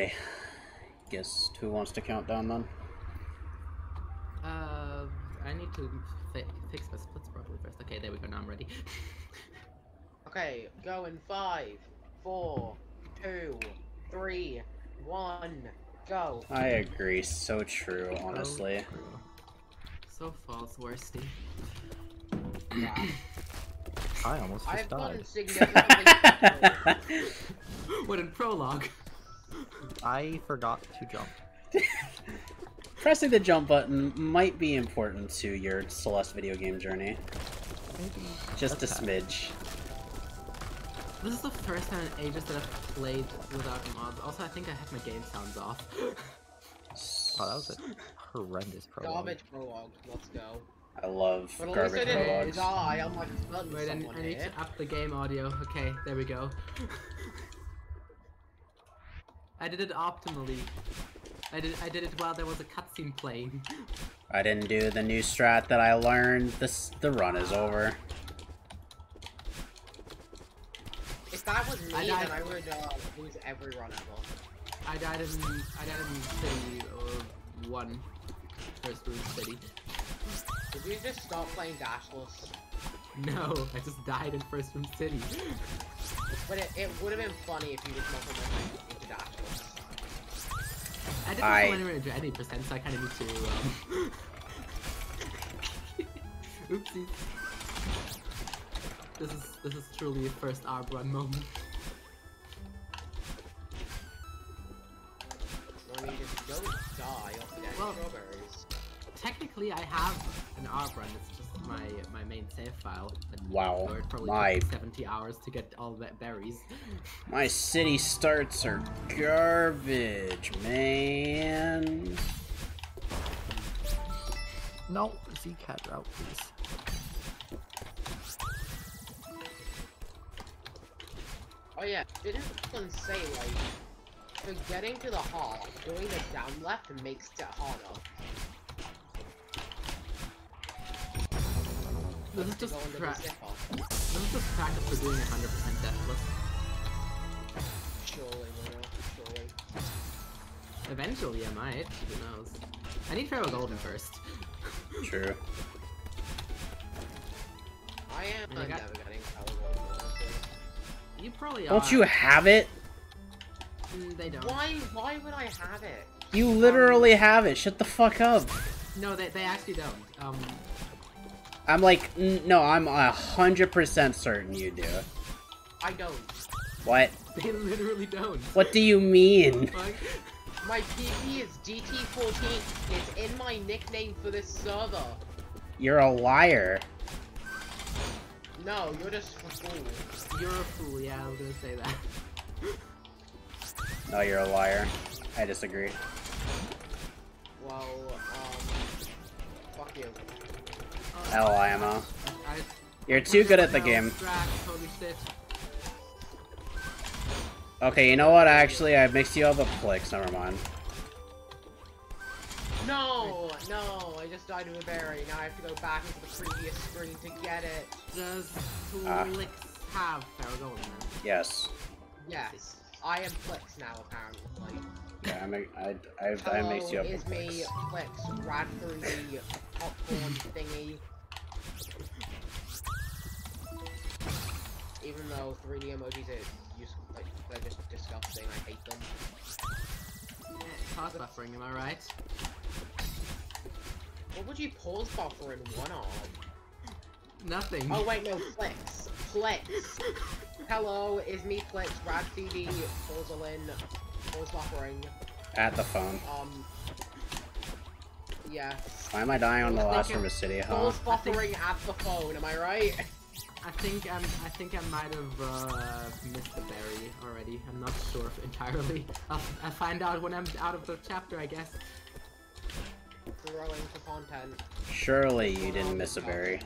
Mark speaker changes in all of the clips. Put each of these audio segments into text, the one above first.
Speaker 1: Okay. Guess who wants to count down then?
Speaker 2: Uh, I need to fi fix my splits properly first. Okay, there we go. Now I'm ready.
Speaker 3: Okay, go in five, four, two, three, one, go.
Speaker 1: I agree. So true, honestly.
Speaker 2: So false, worsty.
Speaker 3: Yeah.
Speaker 4: I almost just
Speaker 3: I've gotten
Speaker 4: died.
Speaker 3: significantly.
Speaker 2: what in prologue?
Speaker 4: I forgot to jump.
Speaker 1: Pressing the jump button might be important to your Celeste video game journey.
Speaker 4: Maybe.
Speaker 1: Just a
Speaker 4: bad.
Speaker 1: smidge.
Speaker 2: This is the first time in ages that I've played without mods. Also, I think I have my game sounds off.
Speaker 4: Oh, that was a horrendous prologue.
Speaker 3: Garbage prologue, let's go.
Speaker 1: I love
Speaker 3: But at least I
Speaker 1: garbage
Speaker 3: didn't
Speaker 1: prologues.
Speaker 3: die, I'm like
Speaker 2: Wait, I, I need
Speaker 3: here.
Speaker 2: to up the game audio. Okay, there we go. I did it optimally. I did I did it while there was a cutscene playing.
Speaker 1: I didn't do the new strat that I learned. This the run is over.
Speaker 3: If that was me,
Speaker 2: I
Speaker 3: then. I would uh, lose every run ever.
Speaker 2: I died in I died in city uh, one. First room city.
Speaker 3: Did you just stop playing Dashless?
Speaker 2: No, I just died in first room city.
Speaker 3: But it, it would have been funny if you just went from into Dashless.
Speaker 2: I didn't
Speaker 1: I-
Speaker 2: go anywhere into any percent, so I kind of need to. Um... Oopsie. This is this is truly a first arb run moment.
Speaker 3: I mean, just don't die off the
Speaker 2: Well-
Speaker 3: strawberries.
Speaker 2: Technically, I have an arb run. It's just my my main save file. but
Speaker 1: Wow,
Speaker 2: it probably
Speaker 1: my-
Speaker 2: took 70 hours to get all the berries.
Speaker 1: My city starts are garbage, man.
Speaker 4: No, Z-Cat route, please.
Speaker 3: Oh yeah, didn't someone say like for getting to the hall, doing the down left makes it harder.
Speaker 2: This is just
Speaker 3: go into the
Speaker 2: pra-
Speaker 3: zipper.
Speaker 2: this is just practice for doing 100% deathless.
Speaker 3: Surely, Luna, surely.
Speaker 2: Eventually, I might. Who knows? I need Farewell Golden first.
Speaker 1: True.
Speaker 3: I am
Speaker 2: I got-
Speaker 3: never getting Power honestly.
Speaker 2: You probably are.
Speaker 1: Don't you have it?
Speaker 2: Mm, They don't.
Speaker 3: Why? Why would I have it?
Speaker 1: You literally have it. Shut the fuck up.
Speaker 2: No, they, they actually don't. Um,
Speaker 1: I'm like, no, I'm a hundred percent certain you do.
Speaker 3: I don't.
Speaker 1: What?
Speaker 2: they literally don't.
Speaker 1: What do you mean?
Speaker 2: Fuck.
Speaker 3: My PP is DT14. It's in my nickname for this server.
Speaker 1: You're a liar.
Speaker 3: No, you're just a fool.
Speaker 2: You're a fool, yeah, I was gonna say that.
Speaker 1: No, you're a liar. I disagree.
Speaker 3: Well, um, fuck you.
Speaker 1: Hell, IMO. You're too good at the game.
Speaker 2: Strat, holy shit.
Speaker 1: Okay, you know what? Actually, I mixed you up with Plix. Never mind.
Speaker 3: No, no, I just died of a berry. Now I have to go back into the previous screen to get it.
Speaker 2: Does
Speaker 1: Ah.
Speaker 2: Flix have Farewell Golden?
Speaker 1: Yes.
Speaker 3: Yes, I am Flix now, apparently.
Speaker 1: Yeah, I, make, I, I, I mixed oh, you up with
Speaker 3: is me,
Speaker 1: Plix.
Speaker 3: Flix, ran through the popcorn thingy. Even though 3D emojis are use, like, they're just disgusting, I hate them.
Speaker 2: Yeah, pause buffering, am I right?
Speaker 3: What would you pause buffer in one arm?
Speaker 2: Nothing.
Speaker 3: Oh wait, no, Flex. Flex. Hello, is me Flex, Rad CD, Porcelain, pause buffering.
Speaker 1: At the phone.
Speaker 3: Um, yes.
Speaker 1: Why am I dying on the last
Speaker 2: thinking-
Speaker 1: from a city, huh?
Speaker 3: Pause
Speaker 2: I think-
Speaker 3: at the phone, am I right?
Speaker 2: I think I'm. I think I might have uh, missed the berry already. I'm not sure entirely. I'll, I'll find out when I'm out of the chapter, I guess.
Speaker 3: Throwing for content.
Speaker 1: Surely you didn't miss a berry.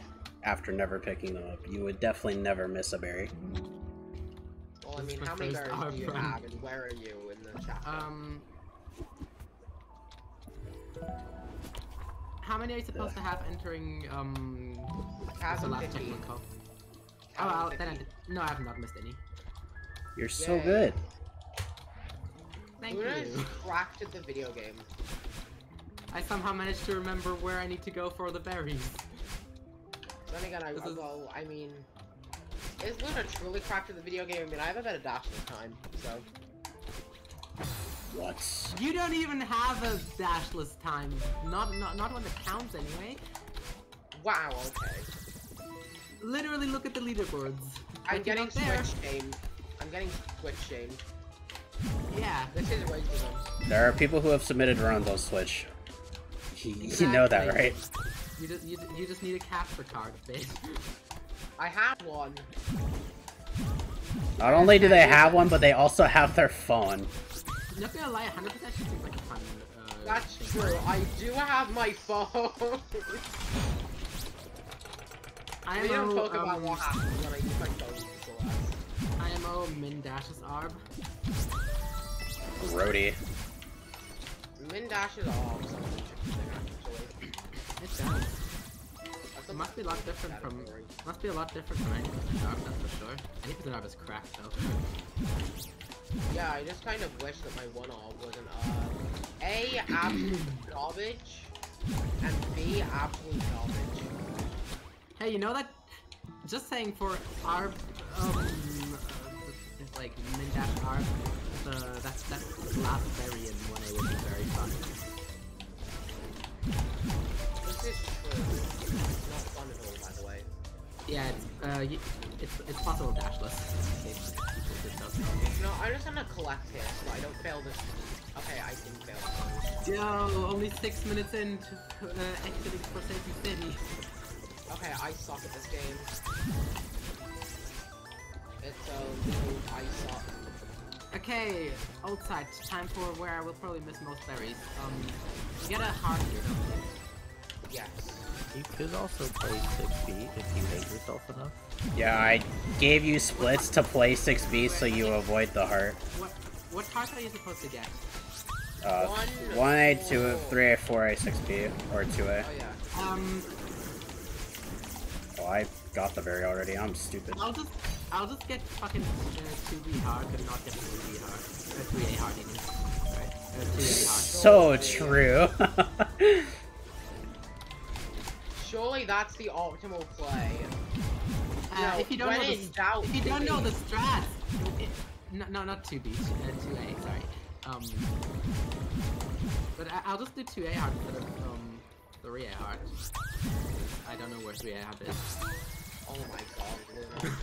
Speaker 1: After never picking them up. You would definitely never miss a berry.
Speaker 3: Well, I mean, how many berries do you
Speaker 2: arm
Speaker 3: have, and where are you in the chapter?
Speaker 2: Um. How many are you supposed to have entering um the last
Speaker 3: 15.
Speaker 2: checkpoint call? Oh, well, then I did. No, I have not missed any.
Speaker 1: You're so
Speaker 3: Yay.
Speaker 1: good.
Speaker 2: Thank
Speaker 3: Luna is
Speaker 2: you.
Speaker 3: cracked at the video game.
Speaker 2: I somehow managed to remember where I need to go for the berries.
Speaker 3: Then again, I,
Speaker 2: This is-
Speaker 3: well, I mean, is Luna truly cracked in the video game? I mean, I have a better dash this time, so.
Speaker 1: What?
Speaker 2: You don't even have a dashless time. Not not not when it counts anyway.
Speaker 3: Wow, okay.
Speaker 2: Literally look at the leaderboards.
Speaker 3: I'm
Speaker 2: Like,
Speaker 3: getting
Speaker 2: not.
Speaker 3: Switch shamed. I'm getting Switch shamed.
Speaker 2: Yeah.
Speaker 3: This is racism.
Speaker 1: There are people who have submitted runs on Switch. You, you know that, right?
Speaker 2: You just you, you just need a capture card, bitch.
Speaker 3: I have one.
Speaker 1: Not only do they have one, but they also have their phone.
Speaker 2: Not gonna lie, 100% she seems like a fun. Uh,
Speaker 3: That's true. I do have my phone.
Speaker 2: I
Speaker 3: we
Speaker 2: am
Speaker 3: don't talk about
Speaker 2: um,
Speaker 3: what happens when I use my phone to collect.
Speaker 2: IMO min dashes arb.
Speaker 1: Grody.
Speaker 3: Min dashes are something interesting, actually.
Speaker 2: It does. It must be a lot different from
Speaker 3: category.
Speaker 2: must be a lot different from 90% arb, that's for sure. 90% arb is cracked though.
Speaker 3: Yeah, I just kind of wish that my one all wasn't uh A absolute garbage and B absolute garbage.
Speaker 2: Hey, you know that? Just saying for our um, uh, like min dash arb, the that's that's the last berry in 1A would be very fun.
Speaker 3: This is true. It's not fun at all, by the way.
Speaker 2: Yeah, it's uh, it's it's possible dashless. in.
Speaker 3: No, I'm just gonna collect here so I don't fail this. Okay, I didn't fail.
Speaker 2: Yo, only six minutes into uh, exiting Forsaken City.
Speaker 3: Okay, I suck at this game. It's little I suck.
Speaker 2: Okay, outside. Time for where I will probably miss most berries. Um, get a heart here?
Speaker 3: Yes.
Speaker 4: You could also play 6B if you hate yourself enough.
Speaker 1: Yeah, I gave you splits to play 6B so you avoid the heart.
Speaker 2: What what heart are you supposed to get?
Speaker 1: Uh,
Speaker 3: One,
Speaker 1: 1A, 2A, 3A, 4A, 6B, or 2A.
Speaker 3: Oh yeah.
Speaker 2: Um,
Speaker 1: Oh, I got the berry already. I'm stupid.
Speaker 2: I'll just I'll just get fucking uh, 2B heart, but not get 3B heart. Uh, 3A heart, even. Right. Uh, 3A heart.
Speaker 1: So true.
Speaker 3: Surely that's the optimal play.
Speaker 2: Uh,
Speaker 3: No,
Speaker 2: if you don't know the
Speaker 3: in doubt,
Speaker 2: if you don't know the
Speaker 3: 2B.
Speaker 2: it, no, no, not 2B, uh, 2A, sorry. Um, but I, I'll just do 2A heart instead of um 3A heart. I don't know where 3A heart is.
Speaker 3: Oh my god, Luna.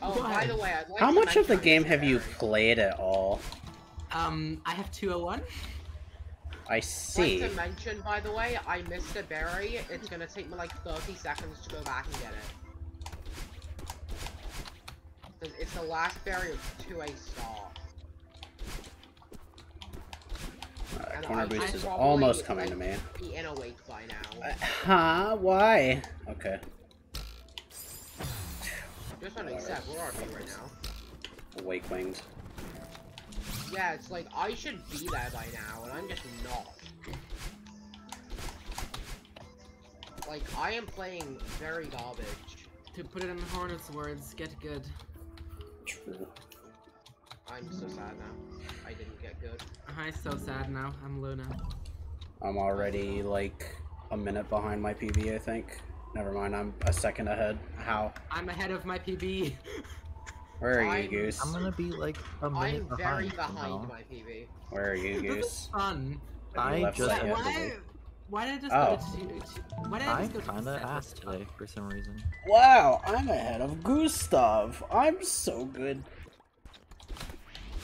Speaker 3: Oh, by the way, I'd like
Speaker 1: How much of the game have you played at all?
Speaker 2: Um, I have 201.
Speaker 1: I
Speaker 3: Like
Speaker 1: see.
Speaker 3: to mention, by the way, I missed a berry. It's gonna take me like 30 seconds to go back and get it. It's the last berry of 2A star.
Speaker 1: Uh,
Speaker 3: And
Speaker 1: corner
Speaker 3: I-
Speaker 1: boost is almost coming to me.
Speaker 3: Be in awake by now.
Speaker 1: Uh, huh? Why? Okay.
Speaker 3: Just to accept, where are we right now?
Speaker 1: Awake winged.
Speaker 3: Yeah, it's like, I should be there by now, and I'm just not. Like, I am playing very garbage.
Speaker 2: To put it in Hornet's words, get good.
Speaker 1: True.
Speaker 3: I'm so sad now. I didn't get good.
Speaker 2: I'm so sad now. I'm Luna.
Speaker 1: I'm already like a minute behind my PB, I think. Never mind, I'm a second ahead. How?
Speaker 2: I'm ahead of my PB.
Speaker 1: Where are you,
Speaker 3: I'm-
Speaker 1: Goose?
Speaker 4: I'm gonna be like a minute
Speaker 3: I'm very
Speaker 4: behind.
Speaker 3: behind
Speaker 4: you know?
Speaker 3: my PB.
Speaker 1: Where are you, Goose?
Speaker 2: fun.
Speaker 4: I just
Speaker 1: side
Speaker 2: Why, why, why did I just
Speaker 1: Oh.
Speaker 2: go to, to why did I
Speaker 4: I
Speaker 2: just go to
Speaker 4: kinda
Speaker 2: separate
Speaker 4: asked today for some reason.
Speaker 1: Wow, I'm ahead of Goosetav. I'm so good.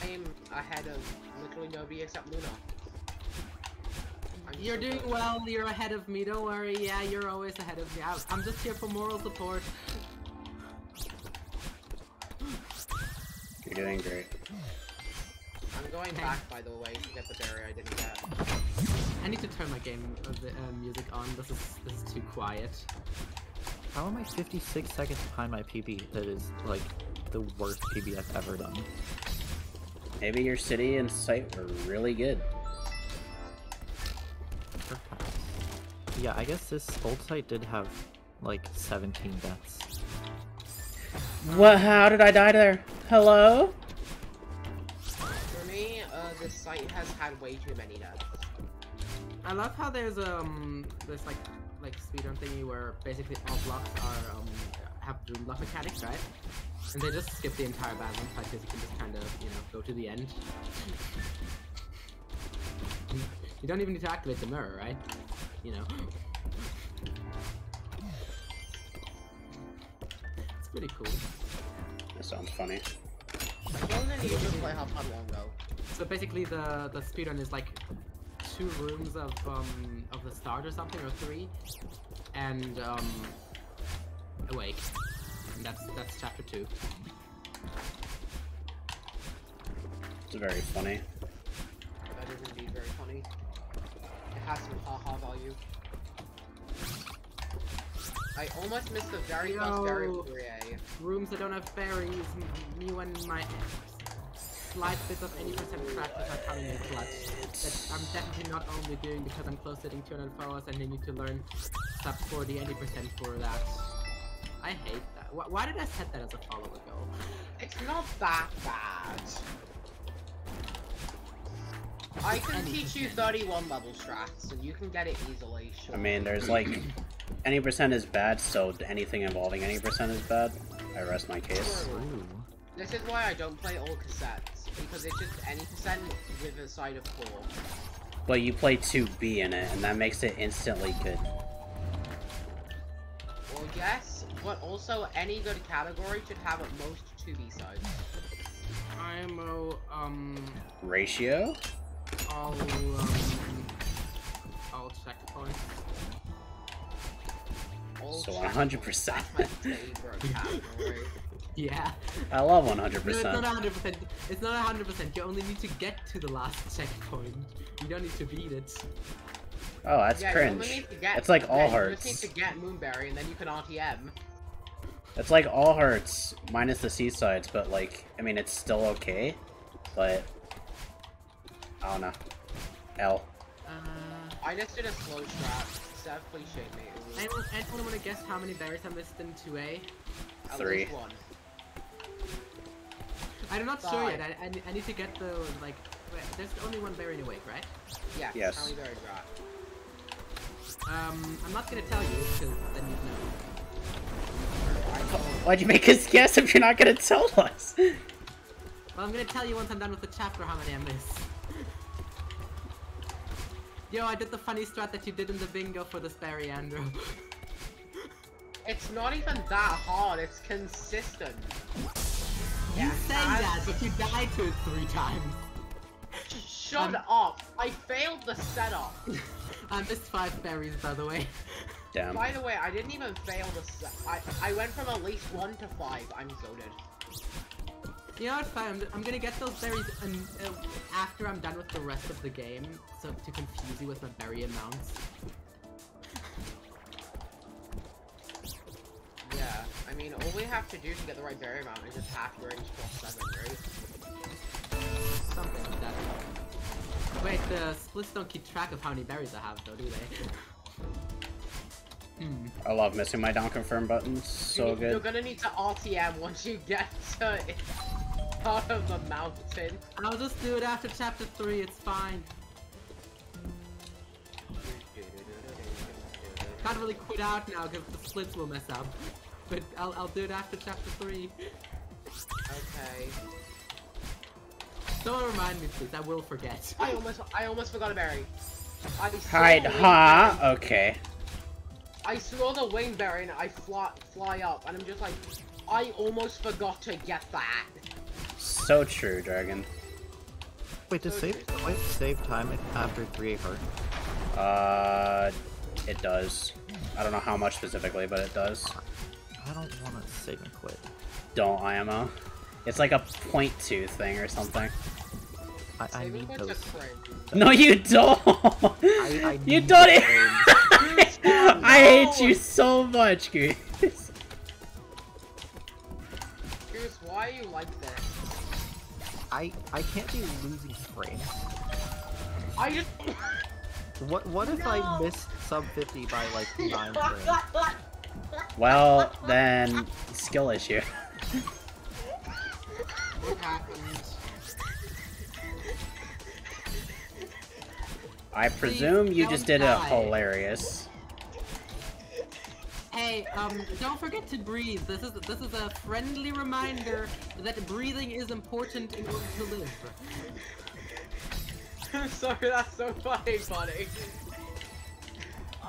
Speaker 3: I am ahead of literally nobody except Luna. I'm
Speaker 2: You're
Speaker 3: so
Speaker 2: doing
Speaker 3: good.
Speaker 2: well, you're ahead of me, don't worry, yeah, you're always ahead of me. I, I'm just here for moral support.
Speaker 1: You're doing great.
Speaker 3: I'm going back, by the way, to get the berry I didn't get.
Speaker 2: I need to turn my game uh, the, uh, music on, this is, this is too quiet.
Speaker 4: How am I 56 seconds behind my PB? That is like the worst PB I've ever done.
Speaker 1: Maybe your city and site were really good.
Speaker 4: Perhaps. Yeah, I guess this old site did have like 17 deaths.
Speaker 1: What? How did I die there? Hello?
Speaker 3: For me, uh, this site has had way too many deaths.
Speaker 2: I love how there's um this like like speedrun thingy where basically all blocks are um have doom block mechanics, right? And they just skip the entire Badeline fight because you can just kind of you know go to the end. you don't even need to activate the mirror, right? You know. Pretty cool.
Speaker 1: That sounds funny.
Speaker 3: I don't need to play how fun long though.
Speaker 2: So basically, the the speedrun is like two rooms of um of the start or something, or three, and um awake. And that's that's chapter two.
Speaker 1: It's very funny.
Speaker 3: That is indeed very funny. It has some haha value. I almost missed the very first berry
Speaker 2: Yo.
Speaker 3: of 3A.
Speaker 2: Rooms that don't have berries. m- Me and my slight bit of 80% practice are coming in clutch. That I'm definitely not only doing because I'm close to hitting 200 followers and I need to learn sub 40 80% for that. I hate that. Why, why did I set that as a follower goal?
Speaker 3: It's not that bad. I can teach you 31 level strats, and you can get it easily. Sure.
Speaker 1: I mean, there's like any percent is bad, so anything involving any percent is bad. I rest my case.
Speaker 4: Ooh.
Speaker 3: This is why I don't play all cassettes, because it's just any percent with a side of 4.
Speaker 1: But you play 2B in it, and that makes it instantly good.
Speaker 3: Well, yes, but also any good category should have at most 2 B-sides.
Speaker 2: IMO, um,
Speaker 1: Ratio?
Speaker 2: All, um, all checkpoints.
Speaker 3: All
Speaker 1: So 100%.
Speaker 3: That's my favorite category.
Speaker 2: Yeah.
Speaker 1: I love 100%.
Speaker 2: No, it's not
Speaker 1: 100%.
Speaker 2: It's not hundred percent. You only need to get to the last checkpoint. You don't need to beat it.
Speaker 1: Oh, that's
Speaker 3: yeah,
Speaker 1: cringe.
Speaker 3: need to get,
Speaker 1: It's like all
Speaker 3: You just
Speaker 1: hearts.
Speaker 3: need to get Moonberry, and then you can RTM.
Speaker 1: It's like all hearts minus the C-sides, but like, I mean, it's still okay, but I don't know. L.
Speaker 2: Uh,
Speaker 3: I just did a slow strat. Seth, please shade me. It was
Speaker 2: anyone, anyone want to guess how many berries I missed in 2A?
Speaker 3: at
Speaker 1: Three.
Speaker 3: least one.
Speaker 2: I'm not sure yet. I, I, I need to get the like. Wait, there's only one berry in awake, right?
Speaker 3: Yeah.
Speaker 1: Yes.
Speaker 3: How many berries are?
Speaker 2: Um, I'm not gonna tell you because then you'd know.
Speaker 1: Why'd you make us guess if you're not gonna tell us?
Speaker 2: Well, I'm gonna tell you once I'm done with the chapter how many I missed. Yo, I did the funny strat that you did in the bingo for this berry, Andrew.
Speaker 3: It's not even that hard. It's consistent.
Speaker 2: You
Speaker 3: Yeah,
Speaker 2: say
Speaker 3: as-
Speaker 2: that, but you died to it three times.
Speaker 3: Shut
Speaker 2: Um,
Speaker 3: up! I failed the setup.
Speaker 2: I missed five berries, by the way.
Speaker 1: Damn.
Speaker 3: By the way, I didn't even fail the set. I I went from at least one to five. I'm so dead.
Speaker 2: You know what, fine, I'm, I'm gonna get those berries um, uh, after I'm done with the rest of the game, so to confuse you with my berry amounts.
Speaker 3: Yeah. I mean, all we have to do to get the right berry amount is just half your range plus seven, right?
Speaker 2: Something like that. Wait, the splits don't keep track of how many berries I have, though, do they? hmm.
Speaker 1: I love missing my down confirm buttons. So
Speaker 3: You- You're gonna need to RTM once you get to part of the mountain.
Speaker 2: I'll just do it after chapter 3, it's fine. Can't really quit out now because the splits will mess up. But I'll, I'll do it after chapter 3.
Speaker 3: Okay.
Speaker 2: Don't remind me, please, I will forget.
Speaker 3: I almost I almost forgot a berry. I
Speaker 1: Hide,
Speaker 3: a
Speaker 1: ha.
Speaker 3: wingberry.
Speaker 1: Okay.
Speaker 3: I saw the wingberry and I fly fly up and I'm just like, I almost forgot to get that.
Speaker 1: So true, Dragon.
Speaker 4: Wait, does
Speaker 3: So
Speaker 4: save
Speaker 3: true.
Speaker 4: quit save time after 3 heart?
Speaker 1: Uh, it does. I don't know how much specifically, but it does.
Speaker 4: I don't want to save and quit.
Speaker 1: Don't IMO. It's like a point two thing or something.
Speaker 4: I, I need
Speaker 3: points are
Speaker 4: those.
Speaker 1: No, you don't.
Speaker 4: I
Speaker 1: you don't.
Speaker 4: the
Speaker 1: I hate you so much, Goose.
Speaker 3: Why are you like this?
Speaker 4: I I can't be losing frames.
Speaker 3: I just.
Speaker 4: What what if
Speaker 3: no.
Speaker 4: I miss sub 50 by like nine frames?
Speaker 1: Well then, skill issue.
Speaker 2: what happens?
Speaker 1: I presume Please, you just did
Speaker 2: die.
Speaker 1: a hilarious.
Speaker 2: Hey, um, don't forget to breathe. This is this is a friendly reminder that breathing is important in order to live.
Speaker 3: I'm sorry, that's so funny, funny.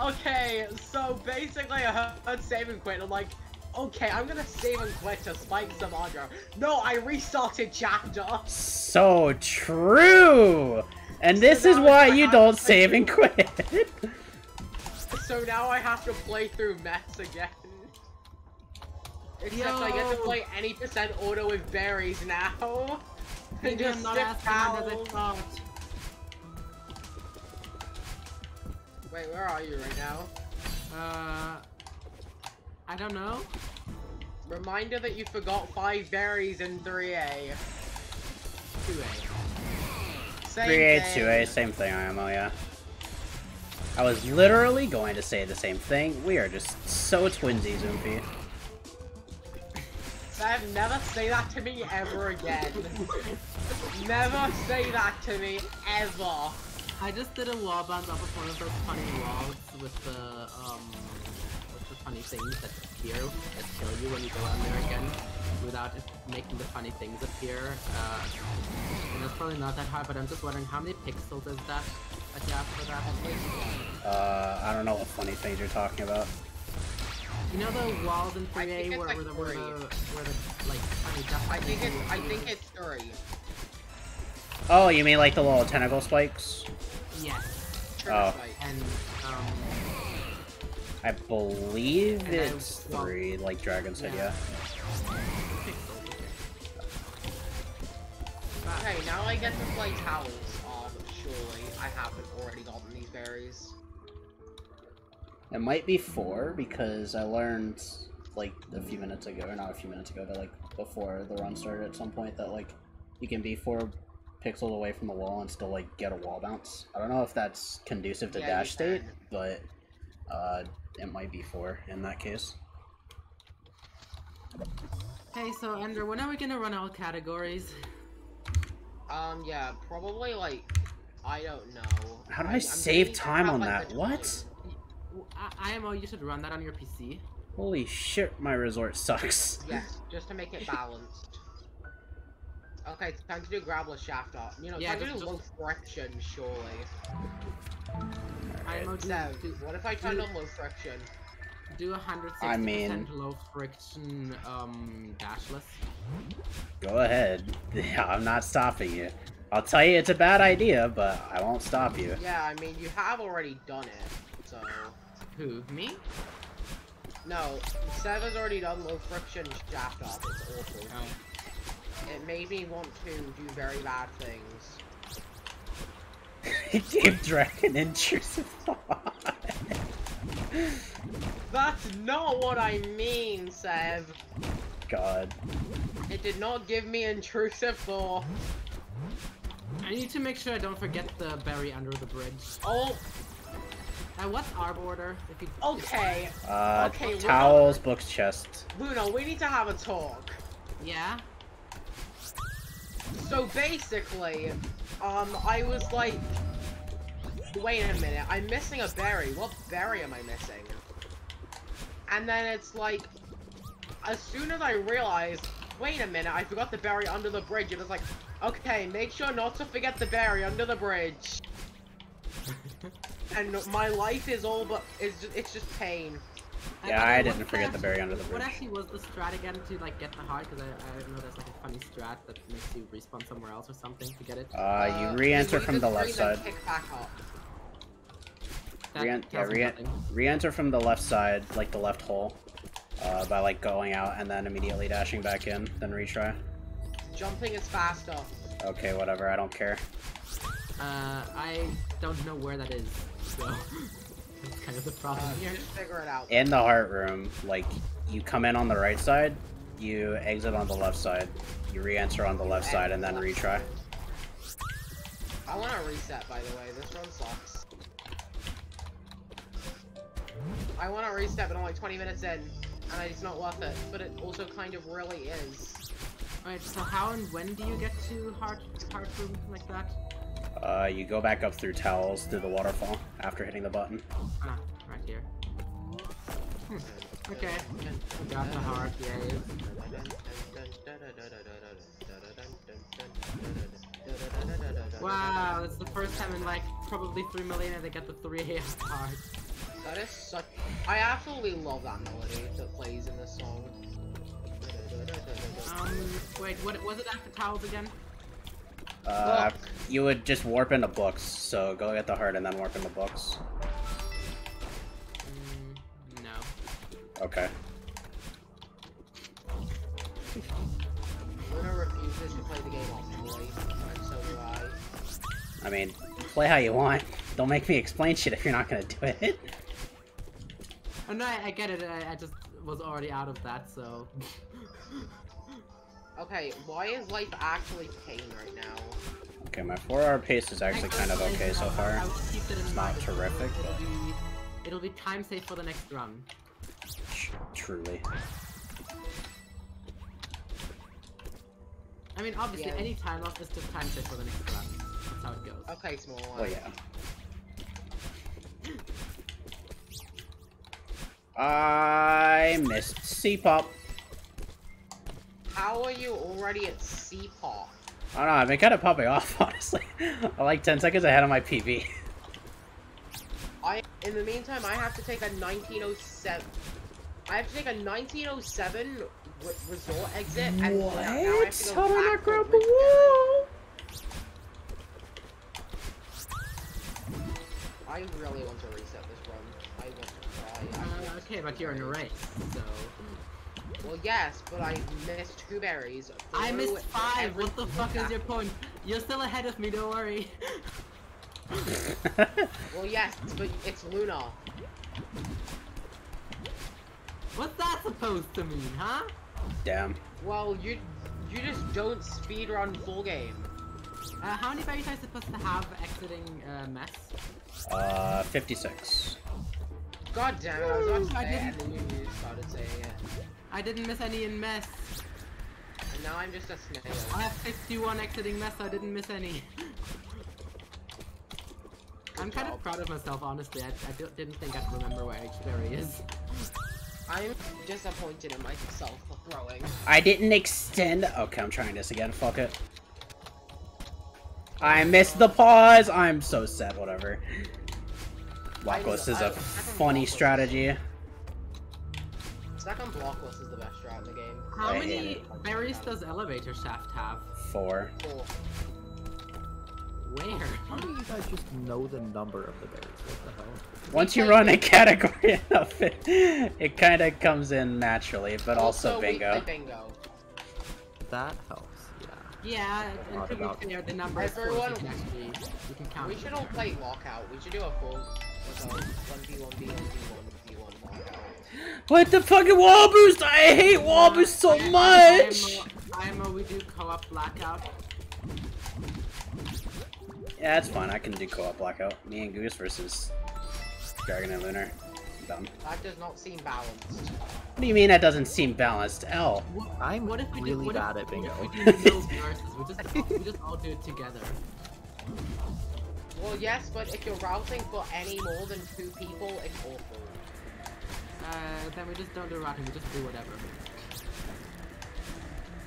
Speaker 3: Okay, so basically I heard save and quit. I'm like, okay, I'm gonna save and quit to spike some aggro. No, I restarted chapter.
Speaker 1: So true! And this
Speaker 3: So
Speaker 1: is why
Speaker 3: I
Speaker 1: you don't save and quit.
Speaker 3: So now I have to play through mess again. Except I get to play any percent auto with berries now. And
Speaker 2: Maybe I'm
Speaker 3: just
Speaker 2: not
Speaker 3: stick
Speaker 2: as smart as I
Speaker 3: towels. Wait, where are you right now?
Speaker 2: Uh, I don't know.
Speaker 3: Reminder that you forgot five berries in 3A.
Speaker 2: 2A.
Speaker 3: Same
Speaker 1: 3A,
Speaker 3: thing.
Speaker 1: 2A, same thing, IMO, yeah. I was literally going to say the same thing. We are just so twinsies, Oompy.
Speaker 3: Sev, never say that to me ever again. never say that to me ever.
Speaker 2: I just did a wall bounce off of one of those funny walls with the um with the funny things that appear that kill you when you go on there again without it making the funny things appear. Uh, and it's probably not that hard, but I'm just wondering how many pixels is that that you have for that?
Speaker 1: Uh, I don't know what funny things you're talking about.
Speaker 2: You know the walls in 3A
Speaker 3: it's
Speaker 2: where,
Speaker 3: like
Speaker 2: where, the, where,
Speaker 3: three.
Speaker 2: the, where the like funny dust
Speaker 3: I think it's I think it's three.
Speaker 1: Oh, you mean like the little tentacle spikes?
Speaker 2: yes,
Speaker 3: Trigger
Speaker 1: Oh.
Speaker 2: and um
Speaker 1: I believe
Speaker 2: And I-
Speaker 1: it's
Speaker 2: well,
Speaker 1: three, like Dragon said,
Speaker 2: yeah.
Speaker 1: yeah.
Speaker 2: Pixels.
Speaker 3: Okay, now I get to play towels. Oh, but surely I haven't already gotten these berries.
Speaker 1: It might be four because I learned like a few minutes ago, or not a few minutes ago, but like before the run started at some point that like you can be four pixels away from the wall and still like get a wall bounce. I don't know if that's conducive to
Speaker 3: Yeah,
Speaker 1: dash state, but uh, it might be four in that case.
Speaker 2: Hey, so Andrew, when are we gonna run all categories?
Speaker 3: Um, yeah, probably like I don't know.
Speaker 1: How do I,
Speaker 3: I'm
Speaker 1: save time on that?
Speaker 3: the
Speaker 1: What?
Speaker 2: I- IMO, you should run that on your PC.
Speaker 1: Holy shit, my resort sucks.
Speaker 3: Yeah, just to make it balanced. Okay, it's time to do grappler shaft up. You know,
Speaker 2: Yeah,
Speaker 3: time to
Speaker 2: just-
Speaker 3: do low friction, surely.
Speaker 2: IMO, do,
Speaker 3: Sev,
Speaker 2: do,
Speaker 3: what if I turned
Speaker 2: do-
Speaker 3: on low friction?
Speaker 2: Do 160%
Speaker 1: I mean-
Speaker 2: low friction um dashless.
Speaker 1: Go ahead. Yeah, I'm not stopping you. I'll tell you it's a bad idea, but I won't stop you.
Speaker 3: Yeah, I mean, you have already done it, so...
Speaker 2: Who? Me?
Speaker 3: No, Sev has already done low friction shaft up. It's awful.
Speaker 2: Oh.
Speaker 3: It made me want to do very bad things.
Speaker 1: He gave Dragon intrusive thought.
Speaker 3: That's not what I mean, Sev.
Speaker 1: God.
Speaker 3: It did not give me intrusive thought.
Speaker 2: I need to make sure I don't forget the berry under the bridge.
Speaker 3: Oh,
Speaker 2: Uh, what's our border? If you,
Speaker 3: okay.
Speaker 1: Uh,
Speaker 3: Okay, we're
Speaker 1: towels, books, chest.
Speaker 3: Luna, we need to have a talk.
Speaker 2: Yeah?
Speaker 3: So basically, um, I was like, wait a minute, I'm missing a berry. What berry am I missing? And then it's like, as soon as I realized, wait a minute, I forgot the berry under the bridge. It was like, okay, make sure not to forget the berry under the bridge. and my life is all but, it's just, it's just pain.
Speaker 1: Yeah,
Speaker 2: thought
Speaker 1: I didn't
Speaker 2: was
Speaker 1: forget the berry under the bridge.
Speaker 2: What actually was the strat again to like get the heart? Because I, I know there's like a funny strat that makes you respawn somewhere else or something to get it.
Speaker 1: Uh, you re-enter
Speaker 3: leave
Speaker 1: from the left side.
Speaker 3: Pick back up.
Speaker 2: That
Speaker 1: Re- yeah,
Speaker 2: tells me
Speaker 1: re-
Speaker 2: nothing.
Speaker 1: re-enter from the left side, like the left hole, uh, by like going out and then immediately dashing back in, then retry.
Speaker 3: Jumping is faster.
Speaker 1: Okay, whatever, I don't care.
Speaker 2: Uh, I don't know where that is, so that's kind of the problem
Speaker 3: Uh,
Speaker 2: here.
Speaker 3: just figure it out.
Speaker 1: In the heart room, like, you come in on the right side, you exit on the left side, you re-enter on the left side, and then retry.
Speaker 3: I want to reset, by the way. This run sucks. I want to reset, but I'm like 20 minutes in, and it's not worth it. But it also kind of really is.
Speaker 2: Alright, so how and when do you get to heart heart room like that?
Speaker 1: Uh, you go back up through towels through the waterfall after hitting the button.
Speaker 2: Ah, right here. Hmm. Okay. Got the heart, yay. Wow, it's the first time in like probably three millennia they get the three AF card.
Speaker 3: That is such. I absolutely love that melody that plays in this song.
Speaker 2: Um, wait, what was it after towels again?
Speaker 1: Uh, you would just warp into books. So go get the heart and then warp into books.
Speaker 2: Mm, no.
Speaker 1: Okay.
Speaker 3: Luna refuses to play the game optimally, and so do I.
Speaker 1: I mean, play how you want. Don't make me explain shit if you're not gonna do it.
Speaker 2: Oh no, I, I get it. I, I just was already out of that, so.
Speaker 3: Okay, why is life actually pain right now?
Speaker 1: Okay, my 4-hour pace is actually kind of okay so far.
Speaker 2: it
Speaker 1: It's not
Speaker 2: mind.
Speaker 1: terrific,
Speaker 2: It'll
Speaker 1: but-
Speaker 2: be, it'll be time safe for the next run.
Speaker 1: Truly.
Speaker 2: I mean, obviously,
Speaker 3: Yeah.
Speaker 2: any time loss is just time safe for the next run. That's how it goes.
Speaker 3: Okay, small one.
Speaker 1: Oh yeah. I missed C-pop.
Speaker 3: How are you already at C-pop?
Speaker 1: I don't know, I've been kind of popping off, honestly. I'm like 10 seconds ahead of my PB.
Speaker 3: I, in the meantime, I have to take a 1907. I have to take a 1907 resort exit. And now I have to go
Speaker 1: How did I grab the wall?
Speaker 3: I really want to reset this run. I want to cry. I
Speaker 2: Uh,
Speaker 3: want
Speaker 2: okay,
Speaker 3: to
Speaker 2: but you're in a
Speaker 3: cry.
Speaker 2: race, so.
Speaker 3: Well, yes, but I missed two berries.
Speaker 2: I missed five! What the fuck is your point? You're still ahead of me, don't worry.
Speaker 3: Well, yes, but it's Luna.
Speaker 2: What's that supposed to mean, huh?
Speaker 1: Damn.
Speaker 3: Well, you you just don't speedrun full game.
Speaker 2: Uh, how many berries are you supposed to have exiting uh, mess?
Speaker 1: Uh, 56.
Speaker 3: God damn it, I was about to
Speaker 2: I
Speaker 3: say it, and
Speaker 2: didn't-
Speaker 3: then you just started saying it.
Speaker 2: I didn't miss any in mess.
Speaker 3: And now I'm just a snail.
Speaker 2: I have 51 exiting mess, I didn't miss any. I'm kind
Speaker 3: job.
Speaker 2: of proud of myself, honestly. I, I didn't think I'd remember where each berry is.
Speaker 3: I'm disappointed in myself for throwing.
Speaker 1: I didn't extend. Okay, I'm trying this again. Fuck it. I missed the pause. I'm so sad. Whatever. Blocklist is
Speaker 3: I-
Speaker 1: a
Speaker 3: I can
Speaker 1: funny
Speaker 3: blocklist.
Speaker 1: strategy.
Speaker 3: Second blocklist is the best strat in the game.
Speaker 2: How
Speaker 1: I
Speaker 2: many berries does elevator shaft have?
Speaker 1: Four.
Speaker 3: Four.
Speaker 2: Where?
Speaker 4: How do you guys just know the number of the berries? What the hell?
Speaker 1: Once you run a category enough, it, it kind of comes in naturally, but also,
Speaker 3: we
Speaker 1: bingo.
Speaker 3: bingo.
Speaker 4: That helps. Yeah.
Speaker 2: Yeah, and
Speaker 4: Thought
Speaker 2: to be
Speaker 4: about
Speaker 2: fair, the number is
Speaker 3: Everyone-
Speaker 2: you can actually you can count.
Speaker 3: We should all play lockout. We should do a full 1v1v1v1v1 lockout.
Speaker 1: What the fucking wall boost? I hate wall uh, boost so much!
Speaker 2: IMO, IMO, we do co-op blackout.
Speaker 1: Yeah, that's fine. I can do co-op blackout. Me and Goose versus Dragon and Lunar. Done.
Speaker 3: That does not seem balanced.
Speaker 1: What do you mean that doesn't seem balanced? L.
Speaker 2: What,
Speaker 4: I'm
Speaker 2: what if we
Speaker 4: really
Speaker 2: do, what
Speaker 4: bad
Speaker 2: if,
Speaker 4: at bingo.
Speaker 2: What if we do mills versus? We just we just all do it together.
Speaker 3: Well, yes, but if you're routing for any more than two people, it's awful.
Speaker 2: Uh, then we just don't do routing. We just do whatever.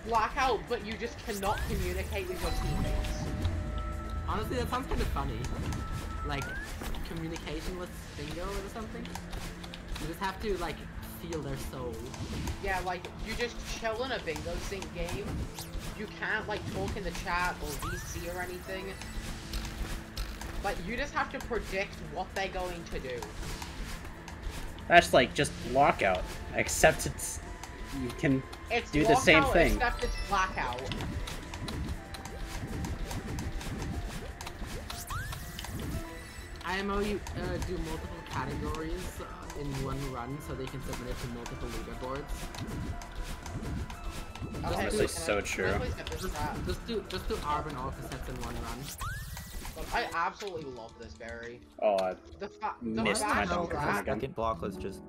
Speaker 3: Blackout, but you just cannot communicate with your teammates.
Speaker 2: Honestly, that sounds kind of funny. Like communication with bingo or something. You just have to like feel their soul.
Speaker 3: Yeah, like, you just chill in a bingo sync game. You can't, like, talk in the chat or VC or anything. Like, you just have to predict what they're going to do.
Speaker 1: That's like just lockout, except it's you can.
Speaker 3: It's
Speaker 1: Do the same thing.
Speaker 3: Except it's blackout.
Speaker 2: IMO, you uh, do multiple categories uh, in one run, so they can submit it to multiple leaderboards.
Speaker 1: Honestly,
Speaker 3: can
Speaker 1: so
Speaker 3: I,
Speaker 1: true.
Speaker 3: Can I please get this
Speaker 2: Just, just do just do ARB and all cassettes in one run.
Speaker 3: I absolutely love this berry.
Speaker 1: Oh, I
Speaker 3: The, fa the
Speaker 1: Missed
Speaker 3: fact
Speaker 1: my
Speaker 3: that
Speaker 1: Donkey Kong
Speaker 3: that-
Speaker 1: again.
Speaker 4: Second block was just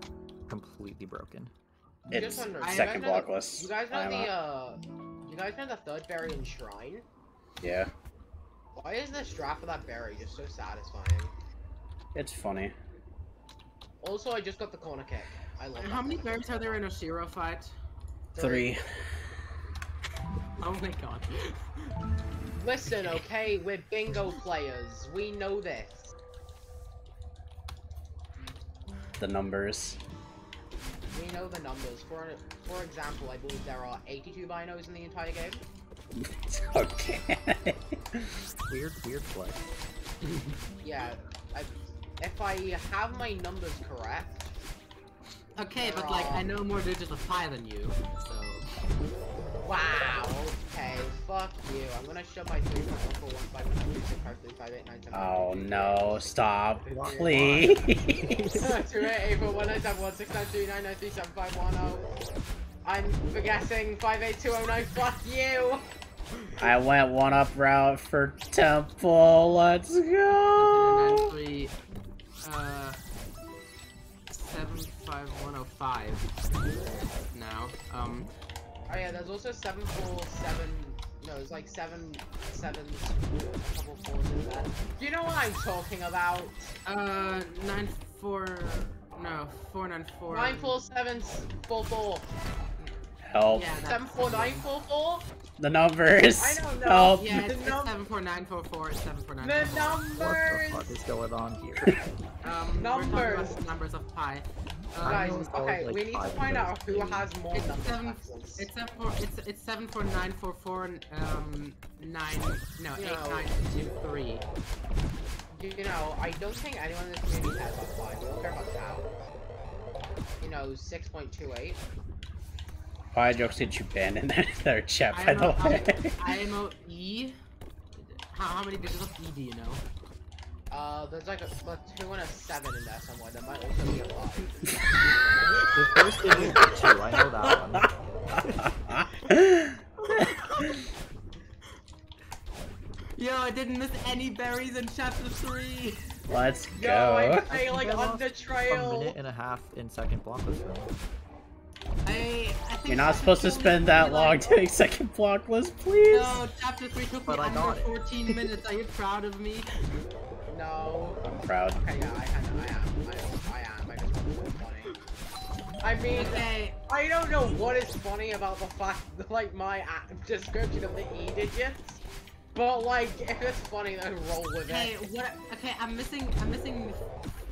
Speaker 4: completely broken.
Speaker 1: It's second
Speaker 3: guys know
Speaker 1: block
Speaker 3: the-
Speaker 1: list.
Speaker 3: You guys know
Speaker 1: I'm
Speaker 3: the
Speaker 1: up.
Speaker 3: uh, you guys know the third berry in Shrine?
Speaker 1: Yeah.
Speaker 3: Why is this draft for that berry just so satisfying?
Speaker 1: It's funny.
Speaker 3: Also, I just got the corner kick. I love
Speaker 2: how many
Speaker 3: corner
Speaker 2: berries are there in a Shiro fight?
Speaker 3: kick.
Speaker 1: Three.
Speaker 2: Oh my god.
Speaker 3: Listen, okay, we're bingo players. We know this.
Speaker 1: The numbers.
Speaker 3: We know the numbers. For for example, I believe there are 82 binos in the entire game.
Speaker 1: okay.
Speaker 4: Weird, weird flex.
Speaker 3: Yeah, I, if I have my numbers correct,
Speaker 2: Okay, but like I know more digits of pi than you, so.
Speaker 3: wow, okay, fuck you. I'm gonna shove my 3 point for 1 5 3 6 5 3 5 8 9 10
Speaker 1: Oh no, stop. Please.
Speaker 3: 2 8 8 4 1 9 7 1 6 9 3 9 9 3 7 5 1 0. I'm forgetting 5 8 2 0 9. Fuck you.
Speaker 1: I went one up route for Temple. Let's
Speaker 2: Nine,
Speaker 1: go.
Speaker 2: Uh, seven, five, one, oh, five. Now, um,
Speaker 3: Oh yeah, there's also 7 4 7. No, it's like 7 sevens, a couple fours in there. Do you know what I'm talking about?
Speaker 2: uh, nine, four, no, four, nine, four.
Speaker 3: 9 4 7 4 4.
Speaker 1: Help.
Speaker 2: Yeah, that's
Speaker 3: 7 4 9 4 4?
Speaker 1: The numbers.
Speaker 3: I don't know.
Speaker 1: Help.
Speaker 2: Yeah, it's,
Speaker 3: The
Speaker 2: it's
Speaker 3: num-
Speaker 2: seven, four, nine, four, four. It's seven, four, nine,
Speaker 3: The
Speaker 2: four, four.
Speaker 4: What the
Speaker 3: numbers!
Speaker 4: fuck is going on here?
Speaker 2: Um,
Speaker 3: Numbers.
Speaker 2: numbers of pi. Uh,
Speaker 3: Guys,
Speaker 4: know it's all,
Speaker 3: okay,
Speaker 4: like,
Speaker 3: we need to find out who has more
Speaker 2: It's
Speaker 3: numbers
Speaker 2: seven- It's seven four. It's it's seven four nine four four and um nine no eight
Speaker 3: No.
Speaker 2: nine two three.
Speaker 3: You know, I don't think anyone in this community cares about 5. We don't care about Tau. You know, 6.28.
Speaker 1: Why jokes did you ban in their, their chat, by
Speaker 2: IMO,
Speaker 1: the way?
Speaker 2: IMO E. How, how many digits of E do you know?
Speaker 3: Uh, there's like a, a 2 and a 7 in there somewhere. There might also be a lot.
Speaker 4: the first thing is two, I know that one.
Speaker 2: Yo, I didn't miss any berries in chapter three.
Speaker 1: Let's
Speaker 3: Yo, I
Speaker 1: go.
Speaker 3: play like
Speaker 4: I lost
Speaker 3: Under
Speaker 4: A minute and a half in second blockless room.
Speaker 2: I, I
Speaker 1: You're not supposed to spend that long
Speaker 2: like-
Speaker 1: doing second block list, please.
Speaker 2: No, chapter three took
Speaker 4: But
Speaker 2: me
Speaker 4: I
Speaker 2: under
Speaker 4: got
Speaker 2: 14 minutes. Are you proud of me?
Speaker 3: No.
Speaker 1: I'm proud.
Speaker 3: Okay, yeah, I, had, I am. I am. I am. I just thought it was funny. I mean,
Speaker 2: Okay.
Speaker 3: I don't know what is funny about the fact that, like, my description of the E digits. But, like, if it's funny, then roll with
Speaker 2: Okay,
Speaker 3: it.
Speaker 2: what? Okay, I'm missing. I'm missing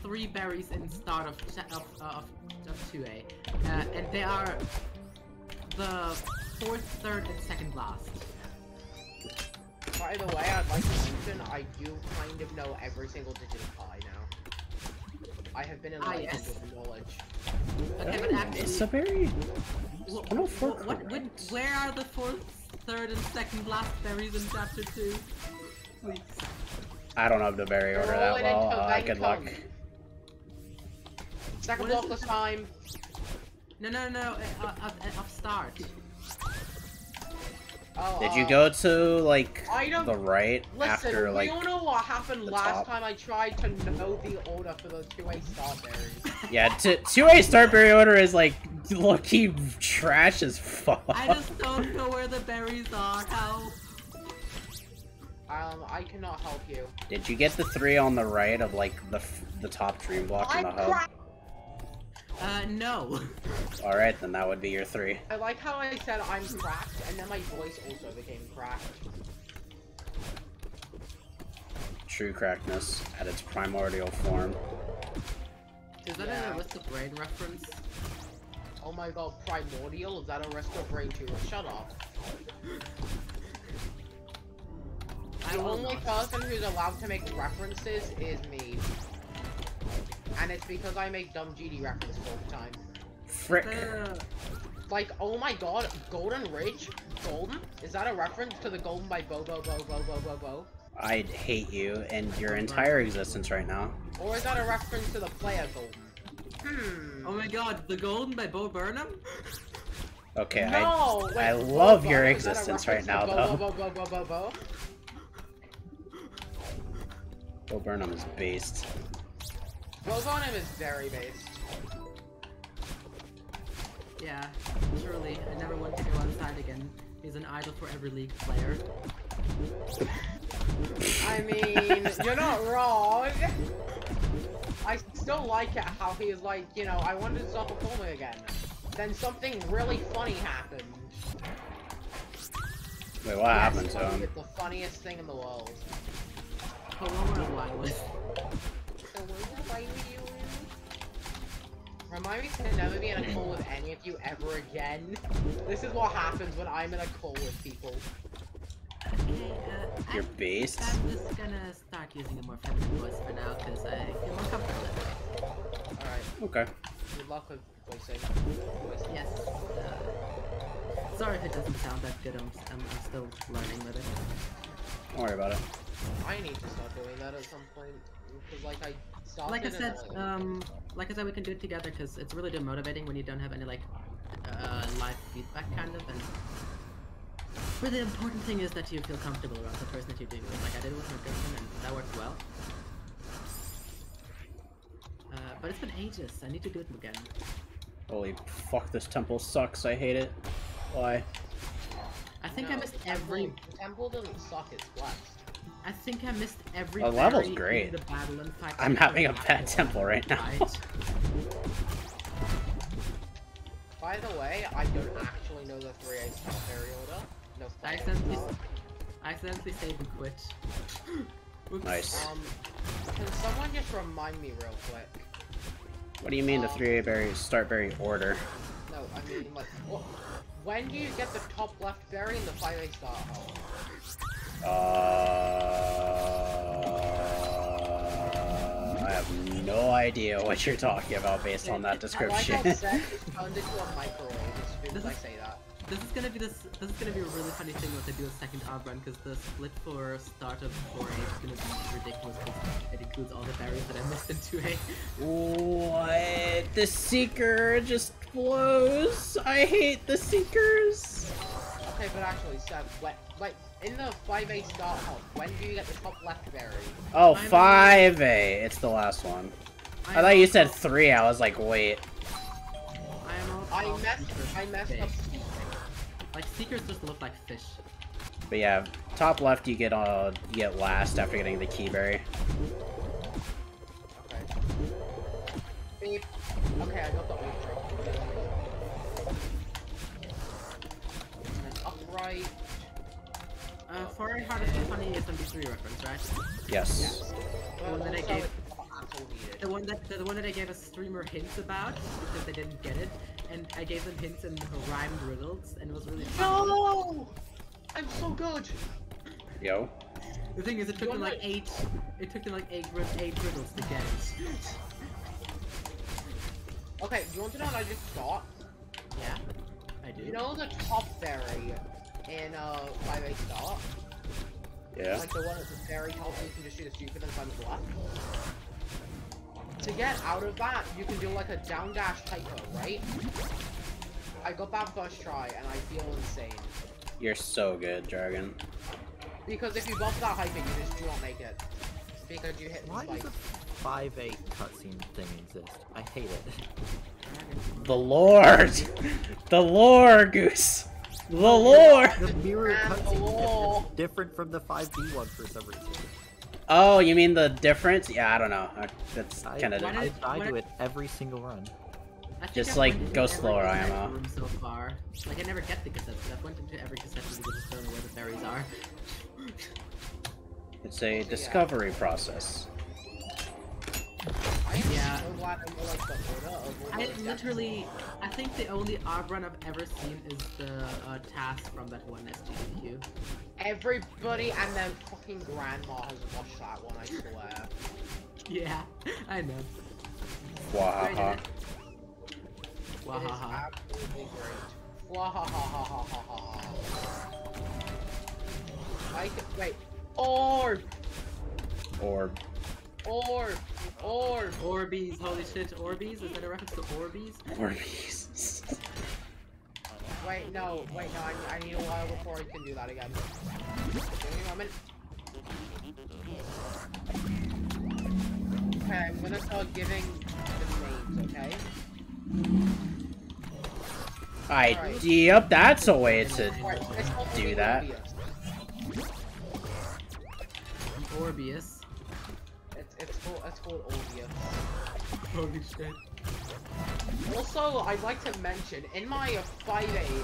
Speaker 2: three berries in start of cha- of uh, of, of 2A, uh, and they are the fourth, third, and second last.
Speaker 3: By the way, I'd like to mention, I do kind of know every single digit of pi now. I have been
Speaker 2: Ah,
Speaker 3: enlightened
Speaker 2: yes.
Speaker 3: with knowledge.
Speaker 2: Okay, but actually,
Speaker 1: It's a very.
Speaker 2: wh-
Speaker 1: 104
Speaker 2: wh- what, what, where are the fourth, third, and second last berries in chapter two? Please.
Speaker 1: I don't know the berry order
Speaker 3: all
Speaker 1: that well. Uh, good luck.
Speaker 3: Vancouver. Second
Speaker 2: What is
Speaker 3: blockless
Speaker 2: it?
Speaker 3: time.
Speaker 2: No, no, no, uh, uh, uh, of start.
Speaker 3: Oh,
Speaker 1: Did you
Speaker 3: uh,
Speaker 1: go to like
Speaker 3: I don't-
Speaker 1: the right
Speaker 3: Listen,
Speaker 1: after like?
Speaker 3: we all know what happened
Speaker 1: the
Speaker 3: last
Speaker 1: top?
Speaker 3: time I tried to know the order for the two-way starberries.
Speaker 1: Yeah, two A starberry order is like lucky trash as fuck.
Speaker 2: I just don't know where the berries are. How?
Speaker 3: um, I cannot help you.
Speaker 1: Did you get the three on the right of like the f- the top dream block in the hub?
Speaker 3: Cracked.
Speaker 2: Uh, no.
Speaker 1: All right, then that would be your three.
Speaker 3: I like how I said I'm cracked, and then my voice also became cracked.
Speaker 1: True crackness at its primordial form.
Speaker 2: Is that
Speaker 3: Yeah.
Speaker 2: an Arista Brain reference?
Speaker 3: Oh my god, primordial? Is that a rest of brain too? Shut up.
Speaker 2: I
Speaker 3: The only
Speaker 2: not.
Speaker 3: person who's allowed to make references is me. And it's because I make dumb GD references all the time.
Speaker 1: Frick.
Speaker 3: Like, oh my god, Golden Ridge? Golden? Is that a reference to the Golden by Bo Bo Bo Bo Bo Bo Bo?
Speaker 1: I'd hate you and your entire existence right now.
Speaker 3: Or is that a reference to the player Golden? Hmm.
Speaker 2: oh my god, The Golden by Bo Burnham?
Speaker 1: Okay, I
Speaker 3: no! wait,
Speaker 1: I love
Speaker 3: Bo,
Speaker 1: your
Speaker 3: is that a
Speaker 1: existence right now,
Speaker 3: Bo
Speaker 1: though.
Speaker 3: Bo Bo Bo Bo Bo Bo?
Speaker 1: Bo Burnham is based.
Speaker 3: Bo Burnham is very based.
Speaker 2: Yeah, surely. I never want to go outside again. He's an idol for every league player.
Speaker 3: I mean, you're not wrong. I still like it how he is like, you know, I wanted to stop filming again. Then something really funny happened.
Speaker 1: Wait, what happened to
Speaker 3: Yes,
Speaker 1: him?
Speaker 3: It's the funniest thing in the world.
Speaker 2: Paloma Wireless.
Speaker 3: So Remind me to never be in a call with any of you ever again. This is what happens when I'm in a call with people.
Speaker 2: Okay, uh,
Speaker 1: You're
Speaker 2: I'm,
Speaker 1: based?
Speaker 2: I'm just gonna start using a more feminine voice for now because I feel more comfortable that way.
Speaker 3: Alright,
Speaker 1: Okay.
Speaker 3: good luck with voicing. voicing.
Speaker 2: Yes. Uh, sorry if it doesn't sound that good. I'm, I'm, I'm still learning with it.
Speaker 1: Don't worry about it.
Speaker 3: I need to start doing that at some point. Because, like, I started
Speaker 2: Like I said, um, like I said, we can do it together because it's really demotivating when you don't have any like uh, live feedback, kind of. And but the important thing is that you feel comfortable around the person that you're doing it with. Like I did it with my girlfriend, and that worked well. Uh, but it's been ages. I need to do it again.
Speaker 1: Holy fuck, this temple sucks. I hate it. Why?
Speaker 2: I think I missed every.
Speaker 3: temple- The temple doesn't suck, it's blessed.
Speaker 2: I think I missed every.
Speaker 1: The level's
Speaker 2: berry in
Speaker 1: great.
Speaker 2: The battle in fact,
Speaker 1: I'm having a bad
Speaker 2: the
Speaker 1: temple right now.
Speaker 3: By the way, I don't actually know the 3A star fairy order. No
Speaker 2: I
Speaker 3: fire
Speaker 2: accidentally. I accidentally saved and quit.
Speaker 1: Nice.
Speaker 3: Um, can someone just remind me real quick?
Speaker 1: What do you mean the 3A berry start berry order?
Speaker 3: No, I mean, like, when do you get the top left berry in the 5A star hole?
Speaker 1: Idea what you're talking about based on that
Speaker 3: I like
Speaker 1: description.
Speaker 3: how turned into a microwave as soon as
Speaker 2: This
Speaker 3: I
Speaker 2: is-
Speaker 3: say that.
Speaker 2: This is gonna be this. This is gonna be a really funny thing when they do a second arm run because the split for start of 4A is gonna be ridiculous because it includes all the berries that I missed in 2A.
Speaker 1: what? The seeker just blows. I hate the seekers.
Speaker 3: Okay, but actually, Seth, when, like, in the 5A start hole, when do you get the top left berry?
Speaker 1: Oh, 5A. It's the last one. I thought you said 3. I was like, wait.
Speaker 2: I am.
Speaker 3: I messed, I messed up.
Speaker 2: Like seekers just look like fish.
Speaker 1: But yeah, top left you get uh you get last after getting the key berry.
Speaker 3: Okay. Beep. Okay, I got the ultra. And then upright.
Speaker 2: Uh, 4A hardest and funny is MB3 reference, right?
Speaker 1: Yes.
Speaker 3: But
Speaker 2: one that I
Speaker 3: also
Speaker 2: gave- The one that the one that I gave a streamer hints about because they didn't get it, and I gave them hints and rhymed riddles, and it was really fun.
Speaker 3: No! I'm so good!
Speaker 1: Yo.
Speaker 2: The thing is, it took
Speaker 3: You
Speaker 2: them like
Speaker 3: want
Speaker 2: eight. It took them like eight eight riddles to get it.
Speaker 3: Okay, do you want to know what I just thought?
Speaker 2: Yeah, I do.
Speaker 3: You know the top berry in uh 5A star?
Speaker 1: Yeah.
Speaker 3: Like the one that's a very top you can just shoot a stupid and climb the left? To get out of that, you can do like a down dash typo, right? I got that first try and I feel insane.
Speaker 1: You're so good, Dragon.
Speaker 3: Because if you bump that hyper, you just do not make it. Because you hit the
Speaker 4: Why does
Speaker 3: spike.
Speaker 4: a 5A cutscene thing exist? I hate it.
Speaker 1: The Lord! The lore, Goose! The lore!
Speaker 4: The mirror
Speaker 3: And the
Speaker 4: cutscene is different from the 5B one for some reason.
Speaker 1: Oh, you mean the difference? Yeah, I don't know. That's kind of
Speaker 2: Why
Speaker 4: I
Speaker 2: did-
Speaker 4: die
Speaker 2: why
Speaker 4: it every single run.
Speaker 1: Just,
Speaker 2: I've
Speaker 1: like,
Speaker 2: went into
Speaker 1: go
Speaker 2: every
Speaker 1: slower,
Speaker 2: cassette
Speaker 1: IMO.
Speaker 2: room so far. Like I never get the cassettes, but I've went into every cassette room because I just don't know where the berries are.
Speaker 1: It's a discovery process.
Speaker 3: I
Speaker 2: Yeah.
Speaker 3: I know like the order of all
Speaker 2: I
Speaker 3: those
Speaker 2: literally, I think the only odd run I've ever seen is the uh, TAS from that one SGDQ.
Speaker 3: Everybody and their fucking grandma has watched that one, I swear.
Speaker 2: Yeah, I know.
Speaker 1: Wahaha.
Speaker 3: It is
Speaker 2: Wahaha.
Speaker 3: c- wait. Orb!
Speaker 1: Orb.
Speaker 3: Orb! Orb!
Speaker 2: Orbeez, holy shit, Orbeez? Is that a reference to Orbeez?
Speaker 1: Orbeez.
Speaker 3: Wait, no, wait, no, I, I need a while before I can do that again. Give me a moment. Okay, I'm gonna start giving the names, okay?
Speaker 1: I, yep, that's a way to
Speaker 3: Alright, this one will
Speaker 1: do that.
Speaker 3: obvious.
Speaker 2: Orbeus.
Speaker 3: It's it's called it's called Olvia.
Speaker 2: Holy shit.
Speaker 3: Also, I'd like to mention in my 5A,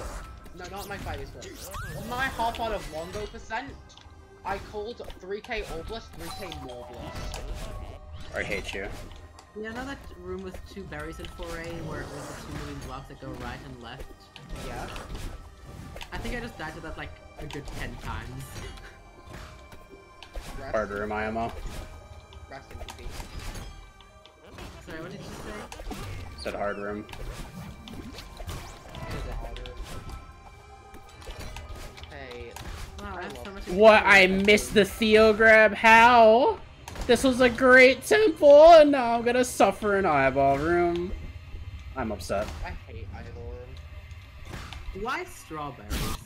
Speaker 3: no, not my 5A split, in my half out of Longo percent, I called 3K Obelisk 3K Morbless.
Speaker 1: I hate you.
Speaker 2: You know that room with two berries in 4A where it was the two moving blocks that go right and left?
Speaker 3: Yeah.
Speaker 2: I think I just died to that like a good 10 times.
Speaker 3: Rest,
Speaker 1: Hard room IMO.
Speaker 3: Rest in PB.
Speaker 2: Sorry, what did you say?
Speaker 1: Said hard room.
Speaker 3: It is a harder. Hey,
Speaker 2: Wow, I so
Speaker 1: What? I missed the Theo grab. How? This was a great temple, and now I'm gonna suffer in eyeball room. I'm upset.
Speaker 3: I hate eyeball Room.
Speaker 2: Why strawberries?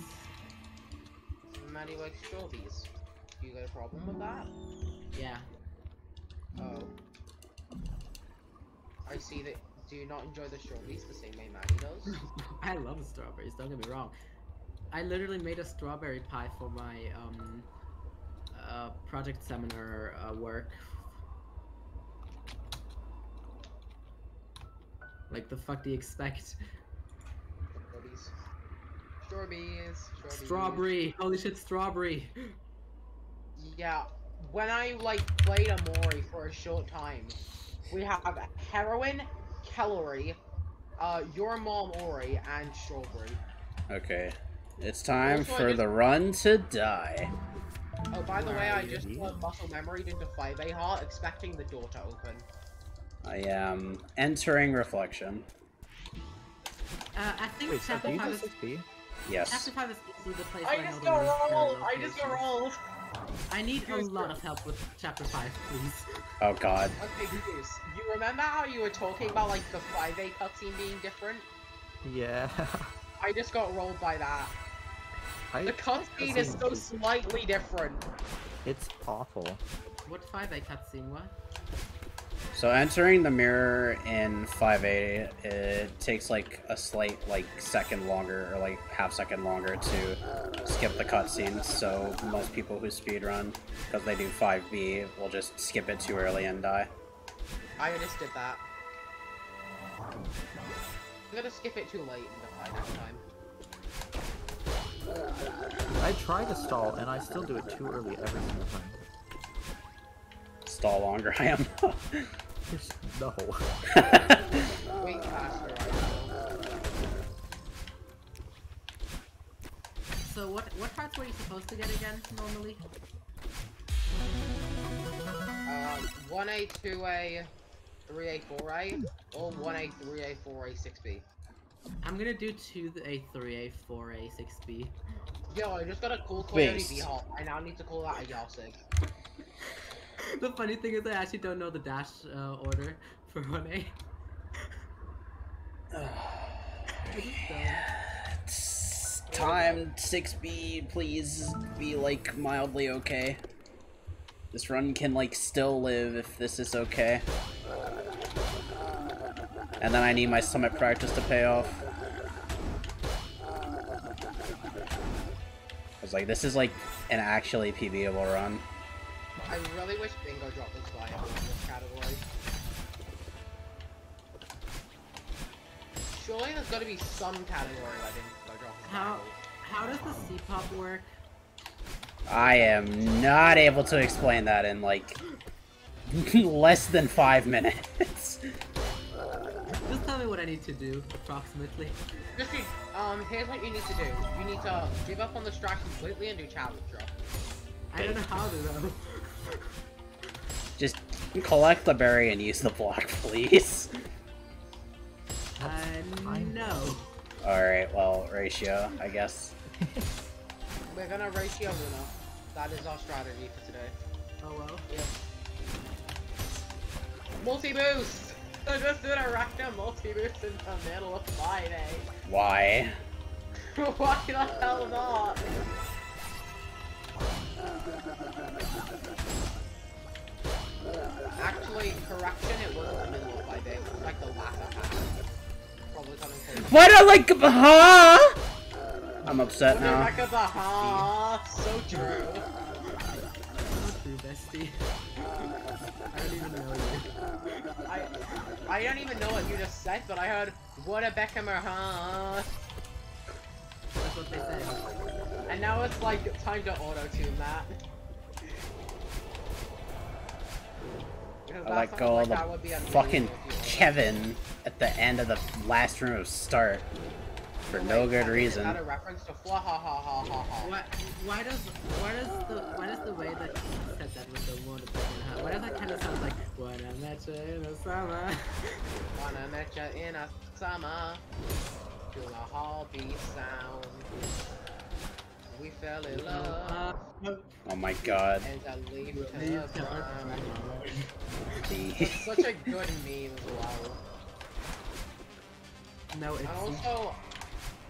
Speaker 3: Maddie likes strawberries. Do you got a problem with that?
Speaker 2: Yeah.
Speaker 3: Oh. I see that. Do you not enjoy the strawberries the same way Maddie does?
Speaker 2: I love strawberries, don't get me wrong. I literally made a strawberry pie for my um uh, project seminar uh, work. Like the fuck do you expect?
Speaker 3: Strawberries. Strawberries. Strawberries.
Speaker 2: Strawberry! Holy shit, strawberry!
Speaker 3: Yeah. When I like played Amori for a short time, we have heroin, Kellery, uh, your mom Ori, and strawberry.
Speaker 1: Okay. It's time
Speaker 3: Also,
Speaker 1: for
Speaker 3: just-
Speaker 1: the run to die.
Speaker 3: Oh, by the way, I just
Speaker 4: Alrighty.
Speaker 3: uh, muscle memory into 5A heart, expecting the door to open.
Speaker 1: I am entering reflection.
Speaker 2: Uh, I think
Speaker 4: Wait, so
Speaker 2: chapter
Speaker 4: do you
Speaker 2: 5
Speaker 4: do
Speaker 2: is
Speaker 4: 6B?
Speaker 1: Yes.
Speaker 2: chapter 5 is easily the place
Speaker 3: I
Speaker 2: where
Speaker 3: just
Speaker 2: know
Speaker 3: got
Speaker 2: the most
Speaker 3: rolled! I just got
Speaker 2: locations.
Speaker 3: rolled!
Speaker 2: I need a lot of help with chapter 5, please.
Speaker 1: Oh god.
Speaker 3: Okay, Goose, you remember how you were talking about like the 5A cutscene being different?
Speaker 4: Yeah.
Speaker 3: I just got rolled by that.
Speaker 4: I,
Speaker 3: The cutscene is so slightly different.
Speaker 4: It's awful.
Speaker 2: What 5A cutscene, what?
Speaker 1: So entering the mirror in 5A, it takes like a slight like second longer or like half second longer to skip the cutscenes. So most people who speedrun, because they do 5B, will just skip it too early and die.
Speaker 3: I just did that. I'm gonna skip it too late and defy next time.
Speaker 4: I try to stall and I still do it too early every single time.
Speaker 1: Stall longer, I am.
Speaker 4: no.
Speaker 3: Wait faster,
Speaker 2: So what what parts were you supposed to get again, normally?
Speaker 3: Uh, 1A, 2A, 3A, 4A, or 1A, 3A, 4A, 6B.
Speaker 2: I'm gonna do 2A, 3A, 4A, 6B.
Speaker 3: Yo, I just got a cool Coyote
Speaker 1: Based.
Speaker 3: V-Hop. I now need to call that a Yasig.
Speaker 2: the funny thing is I actually don't know the dash uh, order for 1A. I just
Speaker 1: time 6B, please be like mildly okay. This run can like still live if this is okay. And then I need my summit practice to pay off. I was like this is like an actually PBable run.
Speaker 3: I really wish Bingo dropped this viable in this category. Surely there's gotta be some category where Bingo drops
Speaker 2: How
Speaker 3: viable.
Speaker 2: how does the C-pop work?
Speaker 1: I am not able to explain that in like less than five minutes.
Speaker 2: Just tell me what I need to do, approximately.
Speaker 3: Just do, um, here's what you need to do. You need to give up on the strat completely and do challenge drop.
Speaker 2: I don't know how to though.
Speaker 1: Just collect the berry and use the block, please.
Speaker 4: I
Speaker 2: know.
Speaker 1: Alright, well, ratio, I guess.
Speaker 3: We're gonna ratio winner. That is our strategy for today.
Speaker 2: Oh well.
Speaker 3: Yep. Multi boost! I just did a random multi boost in the middle of Friday.
Speaker 1: Why?
Speaker 3: Why the hell not? Actually, correction, it wasn't the middle of Friday, it like the latter half. Probably coming close.
Speaker 1: Why do I like huh? I'm upset now.
Speaker 3: Rebecca Baha, so true.
Speaker 2: So true, bestie. I don't even know you.
Speaker 3: I I don't even know what you just said, but I heard what a Beckhammer, huh?
Speaker 2: That's what they say.
Speaker 3: And now it's like time to auto tune that.
Speaker 1: I
Speaker 3: that
Speaker 1: let go
Speaker 3: like
Speaker 1: of the
Speaker 3: that would be amazing
Speaker 1: fucking
Speaker 3: if you auto-
Speaker 1: Kevin at the end of the last room of start for no
Speaker 3: Wait,
Speaker 1: good
Speaker 3: Kevin,
Speaker 1: reason.
Speaker 3: Is that a reference to Fwa ha ha ha ha ha?
Speaker 2: Why, why does why does the why does the way that you said that with the one huh? Why does that kind of sound like when I met you in the summer?
Speaker 3: Wanna met ya in a summer to a hobby sound. We fell in love
Speaker 1: Oh my god.
Speaker 3: and I leave
Speaker 2: leave
Speaker 3: to
Speaker 2: to
Speaker 3: burn.
Speaker 2: burn.
Speaker 1: The
Speaker 3: It's such a good meme as well.
Speaker 2: no, it's
Speaker 3: also,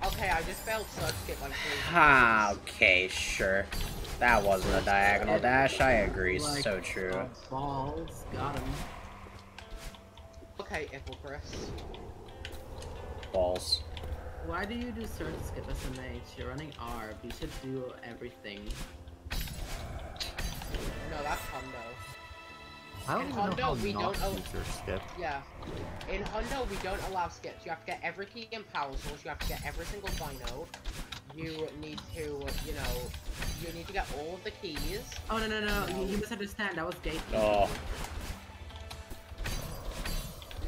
Speaker 3: okay, I just failed search skip like three
Speaker 1: Ah, okay, sure. That wasn't a diagonal dash, I agree,
Speaker 2: Like,
Speaker 1: so true.
Speaker 2: uh, balls, got him.
Speaker 3: Okay, Chris.
Speaker 1: Balls.
Speaker 2: Why do you do search skip as a mage? You're running R. You should do everything.
Speaker 3: No, that's Hundo.
Speaker 4: I don't
Speaker 3: In
Speaker 4: even know
Speaker 3: Hundo,
Speaker 4: how
Speaker 3: we
Speaker 4: not
Speaker 3: don't
Speaker 4: to
Speaker 3: al-
Speaker 4: use your skip.
Speaker 3: Yeah. In Hundo, we don't allow skips. You have to get every key in Power Source. You have to get every single Dino. You need to, you know, you need to get all of the keys.
Speaker 2: Oh no no no! You, you misunderstand. That was gate.
Speaker 1: Oh,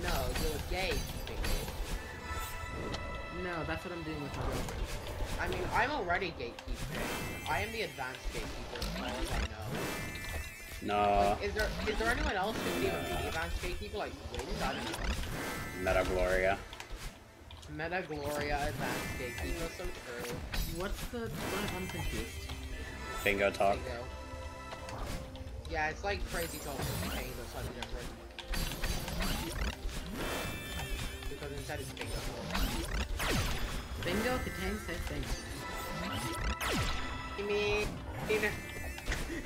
Speaker 3: No, you're gay.
Speaker 2: No, that's what I'm doing with my girlfriend.
Speaker 3: I mean, I'm already gatekeeping. I am the advanced gatekeeper as far as I know.
Speaker 1: no.
Speaker 3: Like, is there is there anyone else who can even be the advanced gatekeeper? Like Wind? I don't know.
Speaker 1: Meta Gloria.
Speaker 3: Meta Gloria advanced gatekeeper, so true.
Speaker 2: What's the? What, I'm confused.
Speaker 1: Bingo talk.
Speaker 3: Bingo. Yeah, it's like crazy talk with chains or something different. Because instead it's bingo talk.
Speaker 2: Bingo contains same thing.
Speaker 3: I mean,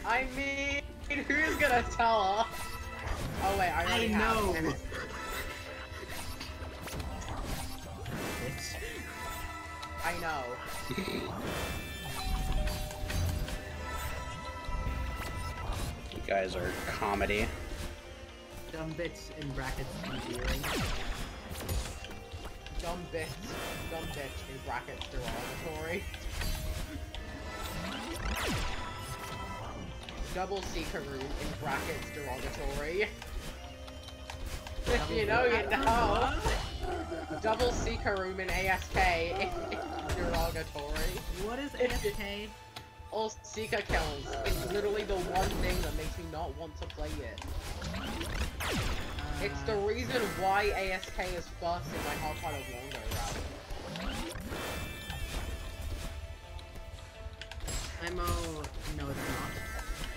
Speaker 3: I mean, who's gonna tell her? Oh wait, I
Speaker 2: I know.
Speaker 3: have. I know.
Speaker 1: You guys are comedy.
Speaker 2: Dumb bits in brackets endearing.
Speaker 3: Dumb bitch. Dumb bitch in brackets derogatory. Double Seekaroo in brackets derogatory. If you know, you know. Double Seekaroo in ASK derogatory.
Speaker 2: What is ASK?
Speaker 3: All Seeker kills. It's literally the one thing that makes me not want to play it. It's the
Speaker 2: Uh,
Speaker 3: reason why ASK is first in my hard part of Longo route.
Speaker 2: I'm all. No, it's not.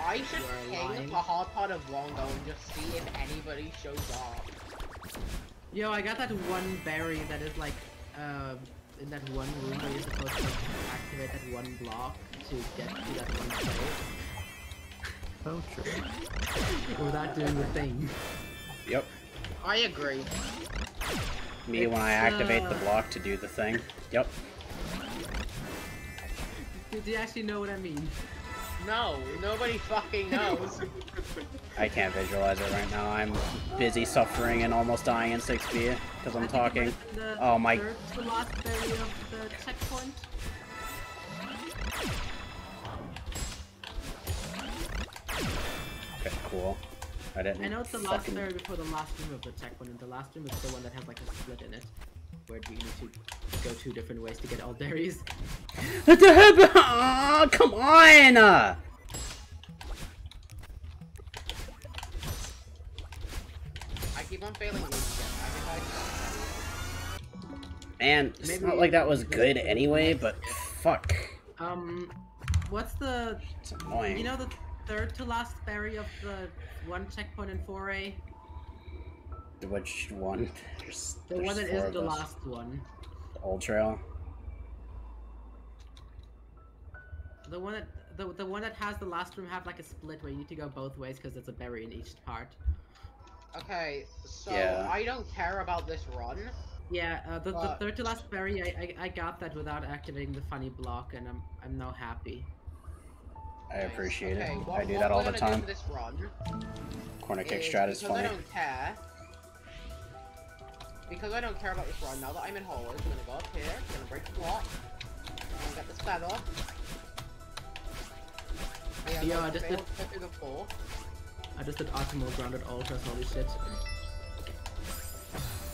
Speaker 3: I should
Speaker 2: You are
Speaker 3: ping the hard part of Longo and just see if anybody shows up.
Speaker 2: Yo, I got that one berry that is like, uh, in that one room where you're supposed to activate that one block to get to that one place
Speaker 4: So true.
Speaker 2: without doing the thing.
Speaker 1: Yep.
Speaker 3: I agree.
Speaker 1: Me when I
Speaker 2: It's,
Speaker 1: activate the
Speaker 2: uh,
Speaker 1: block to do the thing. Yep.
Speaker 2: Do you actually know what I mean?
Speaker 3: No, nobody fucking knows.
Speaker 1: I can't visualize it right now. I'm busy suffering and almost dying in 6B because I'm
Speaker 2: I
Speaker 1: talking.
Speaker 2: might have been the
Speaker 1: Oh my-
Speaker 2: third to last berry of the checkpoint.
Speaker 1: Okay, cool. I didn't.
Speaker 2: I know it's the last
Speaker 1: fucking...
Speaker 2: berry before the last room of the checkpoint, and the last room is the one that has like a split in it, where you need to go two different ways to get all dairies.
Speaker 1: What the hell? Aw, come on!
Speaker 3: I keep on failing these shit. I think I
Speaker 1: Man, it's
Speaker 2: Maybe-
Speaker 1: not like that was good anyway, but fuck.
Speaker 2: Um, what's the
Speaker 1: It's annoying.
Speaker 2: you know the third to last berry of the one checkpoint in 4A?
Speaker 1: Which one? There's,
Speaker 2: The
Speaker 1: there's
Speaker 2: one that
Speaker 1: four
Speaker 2: is
Speaker 1: of
Speaker 2: the
Speaker 1: us.
Speaker 2: last one.
Speaker 1: The Old Trail.
Speaker 2: The one that the, the one that has the last room have like a split where you need to go both ways because there's a berry in each part.
Speaker 3: Okay, so
Speaker 1: Yeah.
Speaker 3: I don't care about this run.
Speaker 2: Yeah, uh, the, the third to last berry, I, I I got that without activating the funny block, and I'm I'm now happy.
Speaker 1: I appreciate
Speaker 3: okay,
Speaker 1: it.
Speaker 3: What,
Speaker 1: I do
Speaker 3: what
Speaker 1: that all the time.
Speaker 3: this run
Speaker 1: Corner kick
Speaker 3: is
Speaker 1: strat is
Speaker 3: because I don't care. Because I don't care about this run, now that I'm in Howard, I'm gonna go up here, I'm gonna break the block, I'm gonna get this feather. Yeah,
Speaker 2: Yeah,
Speaker 3: I
Speaker 2: I just did-
Speaker 3: to get through the four.
Speaker 2: I just did optimal grounded ultras, holy shit.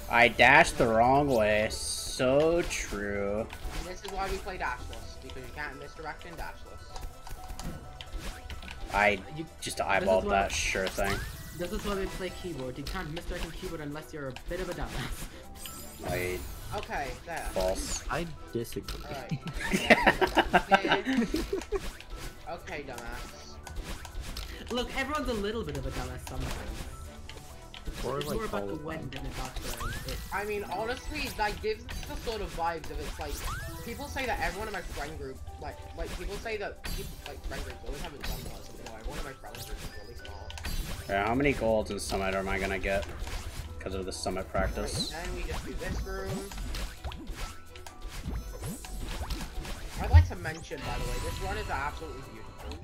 Speaker 1: I dashed the wrong way. So true.
Speaker 3: And this is why we play dashless, because you can't misdirect in dashless.
Speaker 1: I
Speaker 2: You,
Speaker 1: just
Speaker 2: is
Speaker 1: eyeballed
Speaker 2: what-
Speaker 1: that sure thing.
Speaker 2: this is why we play keyboard. You can't misdirect in keyboard unless you're a bit of a dumbass.
Speaker 1: I
Speaker 3: Okay, there.
Speaker 1: false.
Speaker 4: I disagree.
Speaker 3: Alright. Okay, dumbass.
Speaker 2: Look, everyone's a little bit of a dumbass sometimes. It's,
Speaker 4: Or,
Speaker 2: it's
Speaker 4: like,
Speaker 2: more about the when than about the.
Speaker 3: I mean, honestly, that gives the sort of vibes of it's like people say that everyone in my friend group, like, like people say that people like friend groups always have a dumb or something. Like, everyone in my friend group is really small.
Speaker 1: Yeah, how many golds in Summit am I gonna get? Because of the Summit
Speaker 3: Right,
Speaker 1: practice.
Speaker 3: then we just do this room. I'd like to mention, by the way, this run is absolutely beautiful.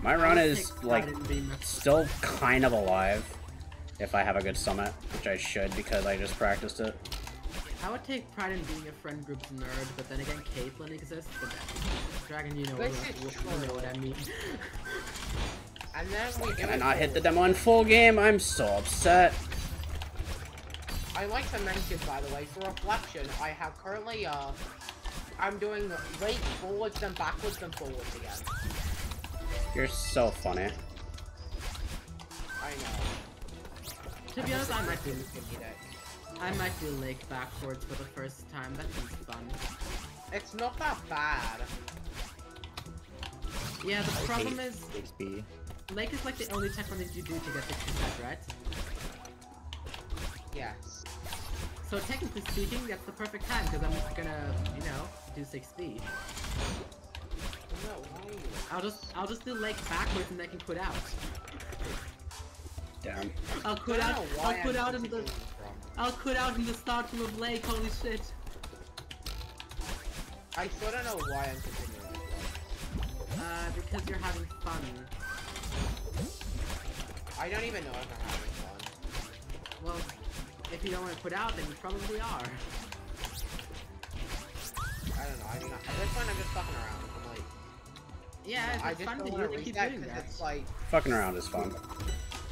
Speaker 1: My run is, like,
Speaker 2: pride in being a-
Speaker 1: still kind of alive. If I have a good Summit, which I should because I just practiced it.
Speaker 2: I would take pride in being a friend group's nerd, but then again, Caitlyn exists. But Dragon, you know, what,
Speaker 3: This is
Speaker 2: what,
Speaker 3: true.
Speaker 2: you know what I mean.
Speaker 3: And then we
Speaker 1: Can I
Speaker 3: it
Speaker 1: not hit the
Speaker 3: forward.
Speaker 1: demo in full game? I'm so upset.
Speaker 3: I like to mention, by the way, for reflection, I have currently, uh, I'm doing late forwards, then backwards, then forwards again.
Speaker 1: You're so funny.
Speaker 3: I know.
Speaker 2: to be honest, I might do,
Speaker 3: Give me.
Speaker 2: I might do Lake backwards for the first time. That seems fun.
Speaker 3: It's not that bad.
Speaker 2: Yeah, the
Speaker 4: I
Speaker 2: problem
Speaker 4: hate
Speaker 2: is
Speaker 4: XP.
Speaker 2: Lake is like the only tech one that you do to get 60%, right?
Speaker 3: Yes.
Speaker 2: So technically speaking, that's the perfect time because I'm just gonna, you know, do 6B.
Speaker 3: No, why?
Speaker 2: I'll just, I'll just do Lake backwards and I can quit out.
Speaker 1: Damn.
Speaker 2: I'll
Speaker 3: I
Speaker 2: quit out. I'll
Speaker 3: I'm
Speaker 2: quit out in the.
Speaker 3: continuing.
Speaker 2: I'll quit out in the start room of Lake. Holy shit.
Speaker 3: I still don't know why I'm continuing this.
Speaker 2: Uh, because you're having fun.
Speaker 3: I don't even know if I'm having fun.
Speaker 2: Well, if you don't want to put out, then you probably are.
Speaker 3: I don't know. I mean, at this point, I'm just fucking around. I'm
Speaker 2: Yeah, it's
Speaker 3: I just
Speaker 2: fun to
Speaker 3: want
Speaker 2: you
Speaker 3: to
Speaker 2: to keep
Speaker 3: reset
Speaker 2: doing
Speaker 3: because
Speaker 2: that.
Speaker 3: it's like,
Speaker 1: Fucking around is fun.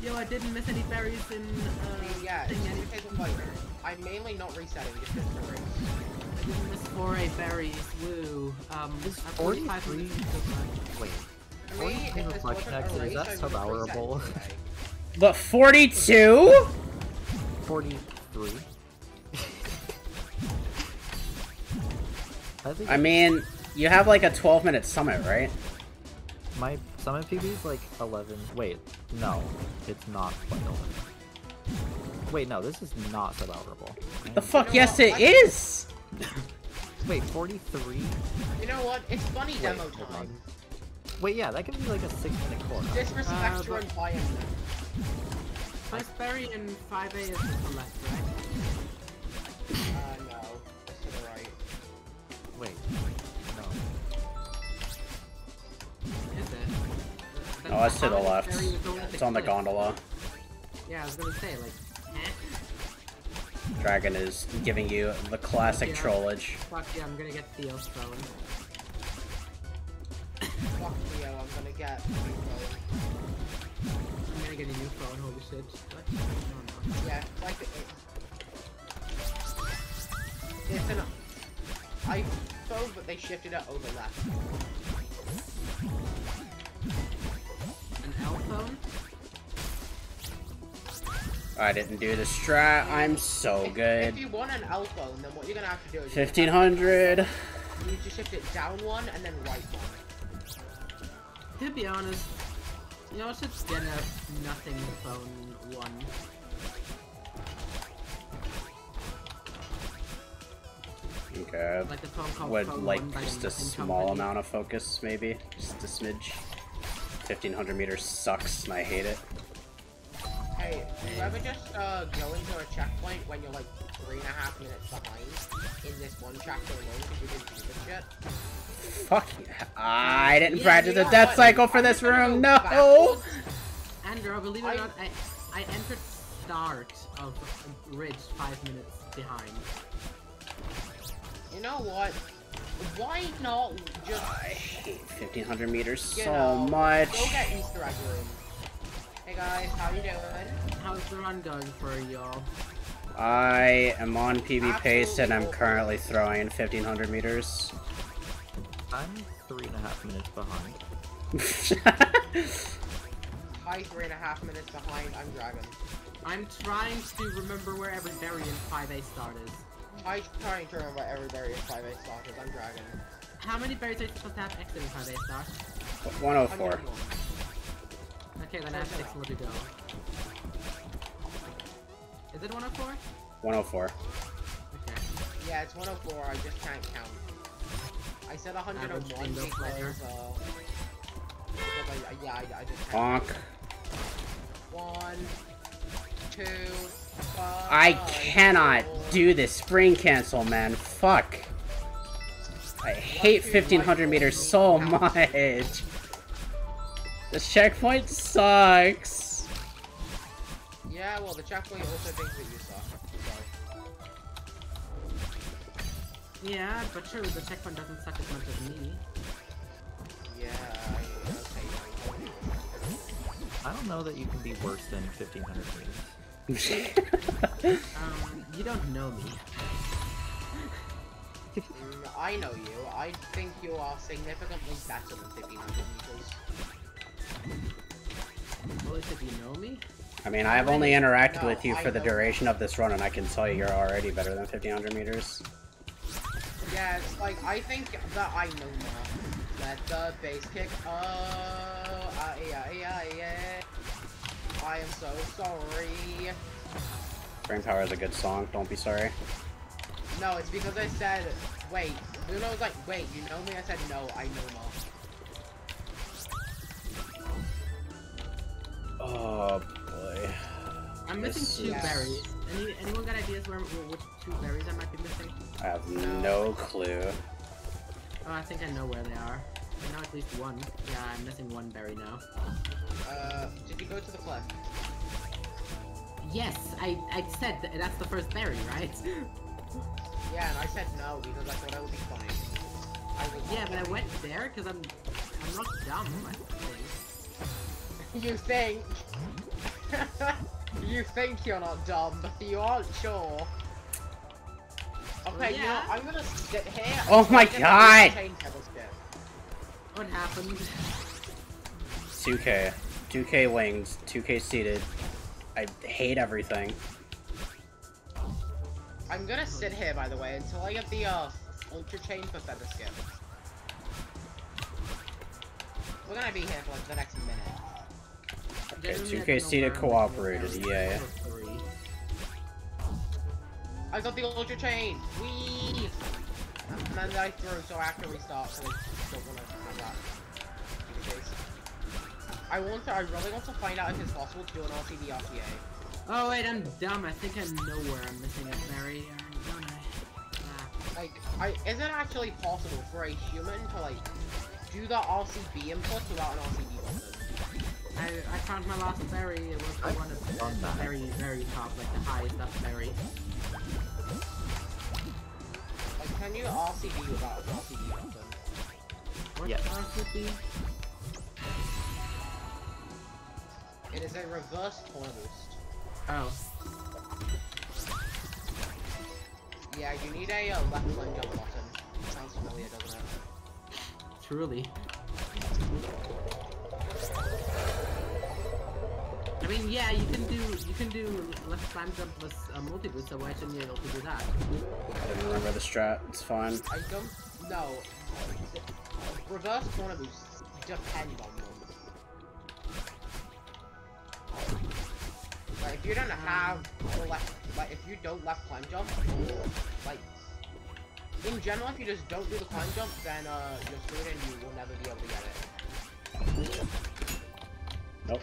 Speaker 2: Yo, I didn't miss any berries in.
Speaker 3: I
Speaker 2: Uh,
Speaker 3: mean, yeah, it's
Speaker 2: any-
Speaker 3: because of like, I'm mainly not resetting just because of the.
Speaker 2: I didn't miss 4A berries. Woo. Um,
Speaker 4: Is
Speaker 2: I'm 45
Speaker 4: 43
Speaker 2: minutes into the-
Speaker 4: Wait,
Speaker 3: For me,
Speaker 4: Forty
Speaker 3: if
Speaker 4: King
Speaker 3: this
Speaker 4: Reflection
Speaker 3: wasn't a
Speaker 4: Exit, is that
Speaker 3: I
Speaker 4: sub-hourable?
Speaker 3: reset.
Speaker 1: But 42?
Speaker 4: 43? I
Speaker 1: I mean, you have like a 12 minute summit, right?
Speaker 4: My summon PB is like 11. Wait, no, it's not quite 11. Wait, no, this is not sub-hourable.
Speaker 1: The fuck,
Speaker 3: know
Speaker 1: yes
Speaker 3: what?
Speaker 1: it is!
Speaker 4: Wait, 43?
Speaker 3: You know what? It's funny
Speaker 4: Wait,
Speaker 3: demo
Speaker 4: hold
Speaker 3: time.
Speaker 4: Wait, yeah, that could be like a 6 minute core.
Speaker 3: Disrespect
Speaker 2: Uh,
Speaker 3: your
Speaker 2: but-
Speaker 3: environment.
Speaker 2: First berry in 5A is to the left, right?
Speaker 3: Uh,
Speaker 1: Oh, it's to the left.
Speaker 2: berries is going
Speaker 1: It's on the gondola.
Speaker 2: Yeah, I was gonna say, like, eh?
Speaker 1: Dragon is giving you the classic
Speaker 2: Yeah.
Speaker 1: trollage.
Speaker 2: Fuck yeah, I'm gonna get Theo's phone.
Speaker 3: Fuck Leo, I'm gonna get.
Speaker 2: I'm gonna get a new phone, holy shit. What? No.
Speaker 3: Yeah, like it. It's an iPhone, but they shifted it over left.
Speaker 2: Phone?
Speaker 1: I didn't do the strat. I'm so
Speaker 3: If-
Speaker 1: good.
Speaker 3: If you want an L phone, then what you're gonna have to do is
Speaker 1: 1500.
Speaker 3: you need to shift it down one and then right one.
Speaker 2: To be honest, you know, I should get a nothing phone one.
Speaker 1: Okay.
Speaker 2: Like the phone called
Speaker 1: Would
Speaker 2: phone
Speaker 1: like
Speaker 2: one
Speaker 1: just a small
Speaker 2: Company.
Speaker 1: amount of focus, maybe? Just a smidge. 1500 meters sucks and I hate it.
Speaker 3: Hey, Hey, do you ever just uh, go into a checkpoint when you're like three and a half minutes behind in this one chapter alone because you didn't do this shit?
Speaker 1: Fuck yeah. I didn't
Speaker 2: Yeah,
Speaker 1: practice
Speaker 3: you
Speaker 1: the death
Speaker 3: what?
Speaker 1: cycle for this room. No.
Speaker 3: backwards.
Speaker 2: Andrew, believe it or not, I I entered start of Ridge five minutes behind.
Speaker 3: You know what? Why not just
Speaker 1: I hate 1500 meters
Speaker 3: you
Speaker 1: so
Speaker 3: know,
Speaker 1: much.
Speaker 3: go get Easter egg room? Hey guys, how you doing?
Speaker 2: How's the run going for y'all?
Speaker 1: I am on PB pace and I'm currently throwing 1500 meters.
Speaker 4: I'm three and a half minutes behind.
Speaker 3: Hi, three and a half minutes behind. I'm Dragon.
Speaker 2: I'm trying to remember where every variant 5A start is.
Speaker 3: Hi, trying to remember every various 5A stock is. I'm Dragon.
Speaker 2: How many berries are you supposed to have exit in 5A start?
Speaker 1: 104.
Speaker 3: 101.
Speaker 2: Okay, then I have six more to go. Is it 104?
Speaker 1: 104.
Speaker 2: Okay.
Speaker 3: Yeah, it's 104. I just can't count. I said 101
Speaker 2: Average
Speaker 3: because,
Speaker 2: player.
Speaker 3: uh, because I, I, yeah, I, I just can't.
Speaker 1: Bonk.
Speaker 3: One, two, five,
Speaker 1: I cannot do this spring cancel, man. Fuck. I hate 1500 meters so much. This checkpoint sucks.
Speaker 3: Yeah, well, the checkpoint also thinks that you suck. So,
Speaker 2: Yeah, but surely the checkpoint doesn't suck as much as me.
Speaker 3: yeah, I, okay.
Speaker 4: I don't know that you can be worse than 1500 meters.
Speaker 2: Um, you don't know me.
Speaker 3: Mm, I know you. I think you are significantly better than 1500 meters.
Speaker 2: Well, if you know me?
Speaker 1: I mean, I've only interacted
Speaker 3: No,
Speaker 1: with you for the duration of this run, and I can tell you you're already better than 1500 meters.
Speaker 3: Yeah, it's like, I think that I know more. Let the bass kick. Oh, ah, yeah, yeah, yeah. I am so sorry.
Speaker 1: Brain Power is a good song, don't be sorry.
Speaker 3: No, it's because I said, wait. Luna was like, wait, you know me? I said, no, I know more.
Speaker 1: Oh boy.
Speaker 2: I'm
Speaker 1: This
Speaker 2: missing two
Speaker 3: is-
Speaker 2: berries. Any, anyone got ideas where which two berries I might be missing?
Speaker 1: I have no clue.
Speaker 2: Oh, I think I know where they are. I know at least one. Yeah, I'm missing one berry now.
Speaker 3: Uh, did you go to the cliff?
Speaker 2: Yes, I, I said that that's the first berry, right?
Speaker 3: Yeah, and I said no because I thought that would be funny. I was
Speaker 2: yeah, but I went there because I'm I'm not dumb. I think.
Speaker 3: You think? you think you're not dumb, but you aren't sure. Okay, you know. I'm gonna sit here.
Speaker 1: Oh
Speaker 3: and
Speaker 1: my
Speaker 3: get the
Speaker 1: God!
Speaker 3: Chain pebble skip.
Speaker 2: What happened?
Speaker 1: 2K. 2K wings, 2K seated. I hate everything.
Speaker 3: I'm gonna sit here, by the way, until I get the uh, ultra chain for feather skip. We're gonna be here for like the next minute.
Speaker 1: Okay,
Speaker 2: Genuinely, I
Speaker 1: 2K seated
Speaker 2: where
Speaker 1: cooperated,
Speaker 2: yeah. berry.
Speaker 1: yay.
Speaker 2: Level three.
Speaker 3: I got the ultra chain. Whee! And then I threw, so after we to restart. So I don't wanna have that. be the case. I want to. I really want to find out if it's possible to do an RCB RTA.
Speaker 2: Oh wait, I'm dumb. I think I know where I'm missing a berry. Don't I? Ah.
Speaker 3: Like, I is it actually possible for a human to like do the RCB input without an RCB button?
Speaker 2: I, I found my last berry. It was the one at the
Speaker 4: that.
Speaker 2: very, very top, like the highest up berry.
Speaker 3: Like, can you RCB without an RCB button?
Speaker 2: What
Speaker 4: Yes.
Speaker 2: RCB?
Speaker 3: It is a reverse corner boost.
Speaker 2: Oh.
Speaker 3: Yeah, you need a uh, left leg jump button. Sounds familiar, doesn't it?
Speaker 2: Truly. I mean, yeah, you can do you can do left climb jump plus uh, multi boost. So why shouldn't you be able to do that?
Speaker 1: I didn't remember the strat, it's fine.
Speaker 3: I don't know. Reverse corner boosts depend on them. Like, if you don't have the left, like, if you don't left climb jump, like, in general, if you just don't do the climb jump, then, uh, you're screwed and you will never be able to get it.
Speaker 1: Nope.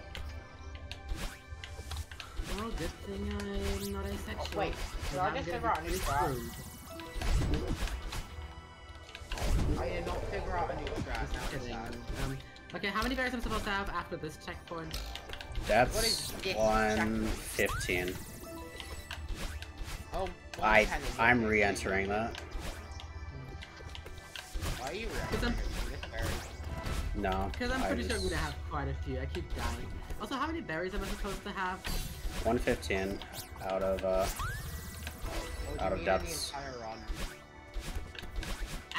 Speaker 2: Well, good thing I'm not asexual.
Speaker 3: Oh, wait, did I
Speaker 2: I'm
Speaker 3: just
Speaker 2: gonna
Speaker 3: figure out a
Speaker 2: be
Speaker 3: new
Speaker 2: pretty
Speaker 3: strat?
Speaker 2: screwed.
Speaker 3: I did not figure out a new strat.
Speaker 2: Just kidding. Um, okay, how many berries am I supposed to have after this checkpoint?
Speaker 3: What
Speaker 1: That's
Speaker 3: is this
Speaker 1: 115.
Speaker 3: Oh,
Speaker 1: I I'm re-entering that.
Speaker 3: Why are you
Speaker 2: Because I'm-
Speaker 3: re-entering?
Speaker 1: No.
Speaker 2: Because I'm
Speaker 1: I
Speaker 2: pretty sure I'm gonna have quite a few. I keep dying. Also, how many berries am I supposed to have?
Speaker 1: 115 out of uh
Speaker 3: Or do
Speaker 1: Out
Speaker 3: you
Speaker 1: of
Speaker 3: need
Speaker 1: depths.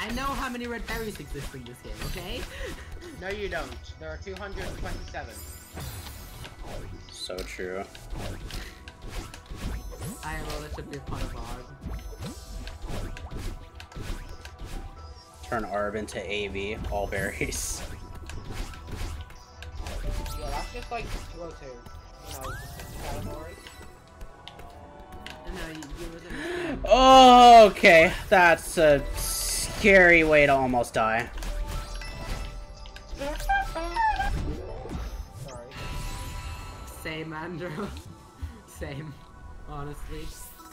Speaker 3: The entire run?
Speaker 2: I know how many red berries exist in this game, okay?
Speaker 3: No, you don't. There are 227.
Speaker 1: so true.
Speaker 2: I know that should be a part of ours.
Speaker 1: Turn Arb into AV, all berries.
Speaker 3: Yeah, that's just like 202. You know, just a category.
Speaker 2: No, you, you was in the
Speaker 1: Oh, okay. That's a scary way to almost die.
Speaker 3: Sorry.
Speaker 2: Same, Andrew. Same. Honestly.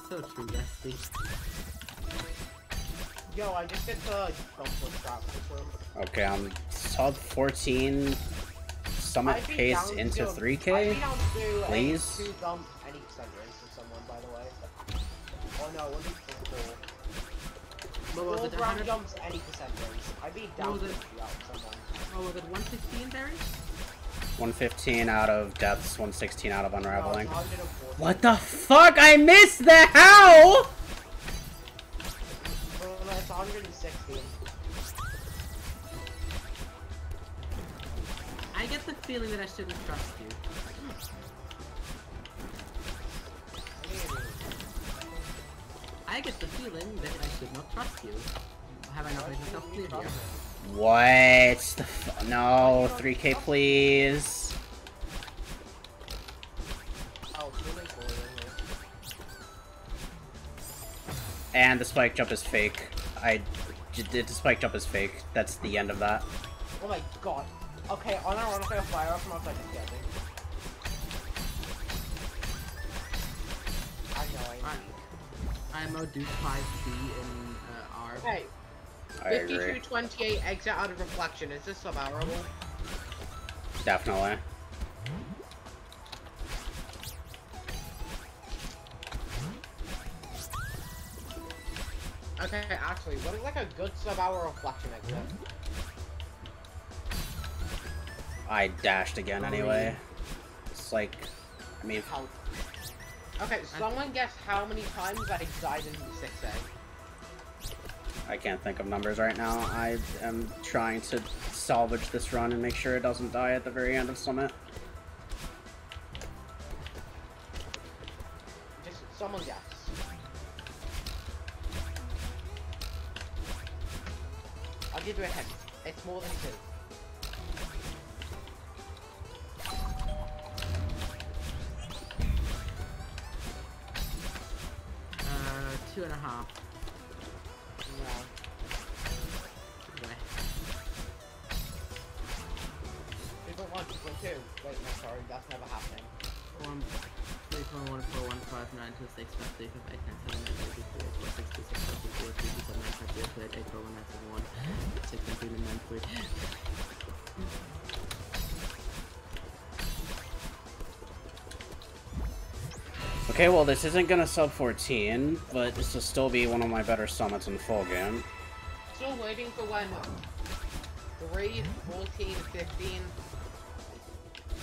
Speaker 2: So true, Rusty.
Speaker 3: Yo, I just did the jump with this.
Speaker 1: Okay, I'm sub 14 summit
Speaker 3: I'd be
Speaker 1: pace
Speaker 3: down
Speaker 1: into
Speaker 3: to-
Speaker 1: 3k.
Speaker 3: I'd be down to
Speaker 1: please?
Speaker 3: A two jump any percentage for someone, by the way. Oh no,
Speaker 2: What was
Speaker 3: Four
Speaker 2: it?
Speaker 3: ground jumps any percentage. I'd be down
Speaker 2: was
Speaker 3: to
Speaker 2: it?
Speaker 3: out someone.
Speaker 2: Oh, was it 115 berries?
Speaker 1: 115 out of Depths, 116 out of unraveling.
Speaker 3: No,
Speaker 1: What the fuck? I missed the how?
Speaker 3: Well, it's 160.
Speaker 2: I get the feeling that I shouldn't trust you.
Speaker 3: I
Speaker 2: get the feeling that I should not trust you. Have I not made myself clear here?
Speaker 1: What? The f- no, 3k please.
Speaker 3: oh, swimming pool, isn't?
Speaker 1: And the spike jump is fake. I j- did the spike jump is fake. That's the end of that.
Speaker 3: Oh my god. Okay, unironically a fire from outside the building.
Speaker 2: I'm a Duke 5C in uh, R.
Speaker 3: Hey,
Speaker 1: I agree.
Speaker 3: 5228 exit out of reflection. Is this survivable?
Speaker 1: Definitely.
Speaker 3: Okay, actually, what is like a good sub-hour reflection exit?
Speaker 1: I dashed again anyway. It's like, I mean,
Speaker 3: How? Okay, someone guess how many times I died in 6A.
Speaker 1: I can't think of numbers right now. I am trying to salvage this run and make sure it doesn't die at the very end of Summit.
Speaker 2: Okay,
Speaker 1: well, this isn't gonna sub 14, but this will still be one of my better summits in the full game.
Speaker 3: Still waiting for when 3, 14, 15.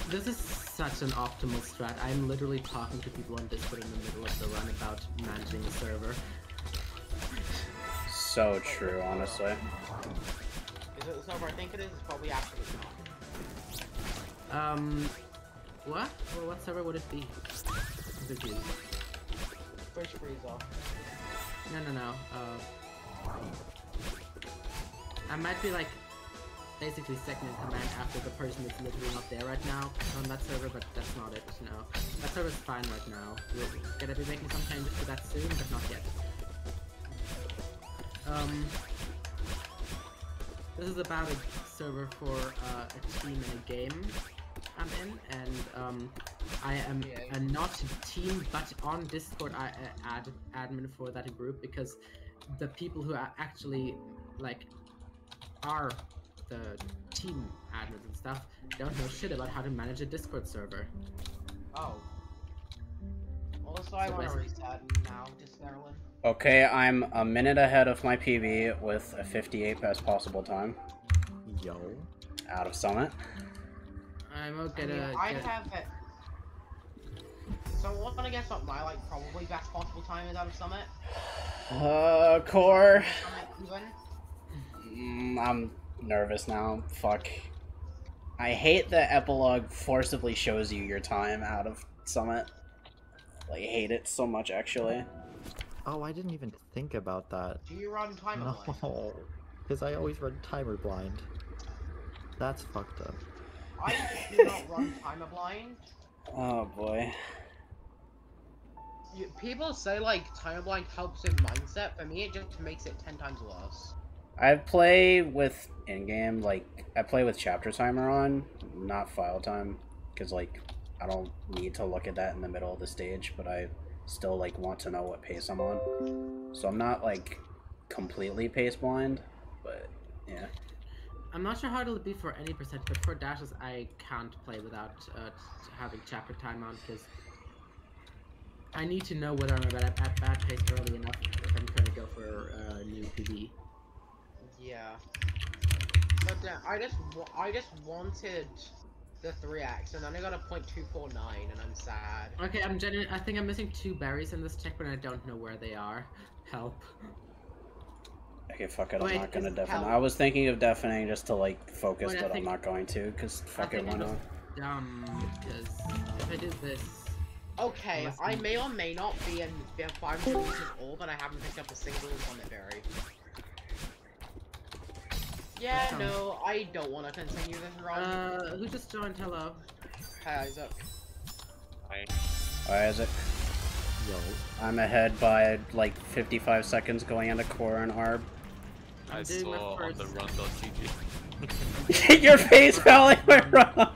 Speaker 2: This is such an optimal strat. I'm literally talking to people on Discord in the middle of the run about managing the server.
Speaker 1: So true, honestly.
Speaker 3: Is it the server I think it is? It's probably actually not.
Speaker 2: Um, what? Well, what server would it be? I'm confused.
Speaker 3: Fish freezer.
Speaker 2: No, no, no. Uh, I might be like basically second in command after the person that's literally not there right now on that server, but that's not it. No, that server's fine right now. We're gonna be making some changes to that soon, but not yet. Um, this is about a server for uh, a team in a game. I'm in, and um, I am
Speaker 3: Yeah.
Speaker 2: a not team, but on Discord I uh, ad admin for that group because the people who are actually like are the team admins and stuff don't know shit about how to manage a Discord server.
Speaker 3: Oh. Also, I
Speaker 2: So
Speaker 3: want to reset now, just Marilyn.
Speaker 1: Okay, I'm a minute ahead of my PB with a 58 best possible time
Speaker 4: Yo.
Speaker 1: out of Summit.
Speaker 2: I'm
Speaker 3: I
Speaker 2: gonna
Speaker 3: mean,
Speaker 2: get.
Speaker 3: I have it. So, what I want to guess what my like probably best possible time is out of Summit?
Speaker 1: Uh, core. Mm, I'm nervous now. Fuck. I hate that epilogue forcibly shows you your time out of Summit. Like, hate it so much, actually.
Speaker 4: Oh, I didn't even think about that.
Speaker 3: Do you run timer blind?
Speaker 4: No, because I always run timer blind. That's fucked up.
Speaker 3: I do not run timer blind.
Speaker 1: Oh boy.
Speaker 3: People say like timer blind helps with mindset. For me, it just makes it ten times worse.
Speaker 1: I play with in-game, like, I play with chapter timer on, not file time, because, like, I don't need to look at that in the middle of the stage, but I still, like, want to know what pace I'm on. So I'm not, like, completely pace blind, but, yeah.
Speaker 2: I'm not sure how it'll be for any percent, but for dashes I can't play without uh, having chapter time on because I need to know whether I'm at, at bad pace early enough if I'm trying to go for a new PB.
Speaker 3: Yeah. But uh, I just I just wanted the three X, and then I got a point two four nine, and I'm sad.
Speaker 2: Okay, I'm genu- I think I'm missing two berries in this checkpoint. and I don't know where they are. Help.
Speaker 1: Okay, fuck it, I'm not gonna
Speaker 2: is-
Speaker 1: deafen.
Speaker 3: how-
Speaker 1: I was thinking of deafening just to, like, focus,
Speaker 2: Wait,
Speaker 1: but I'm not going to, because fuck
Speaker 2: I
Speaker 1: it,
Speaker 2: think
Speaker 1: why
Speaker 2: it
Speaker 1: not?
Speaker 2: dumb because if I did this,
Speaker 3: Okay, I may or may not be in be- 500 meters old, and I haven't picked up a single Summit Berry. Yeah, no, I don't want to continue this run.
Speaker 2: uh, who just joined? Hello.
Speaker 3: Hi, Isaac.
Speaker 1: Hi, Isaac.
Speaker 4: Yo.
Speaker 1: I'm ahead by, like, 55 seconds going into core and ARB.
Speaker 2: I'm doing my
Speaker 5: saw on the
Speaker 2: first-
Speaker 5: run.gg.
Speaker 1: Your face palling my run.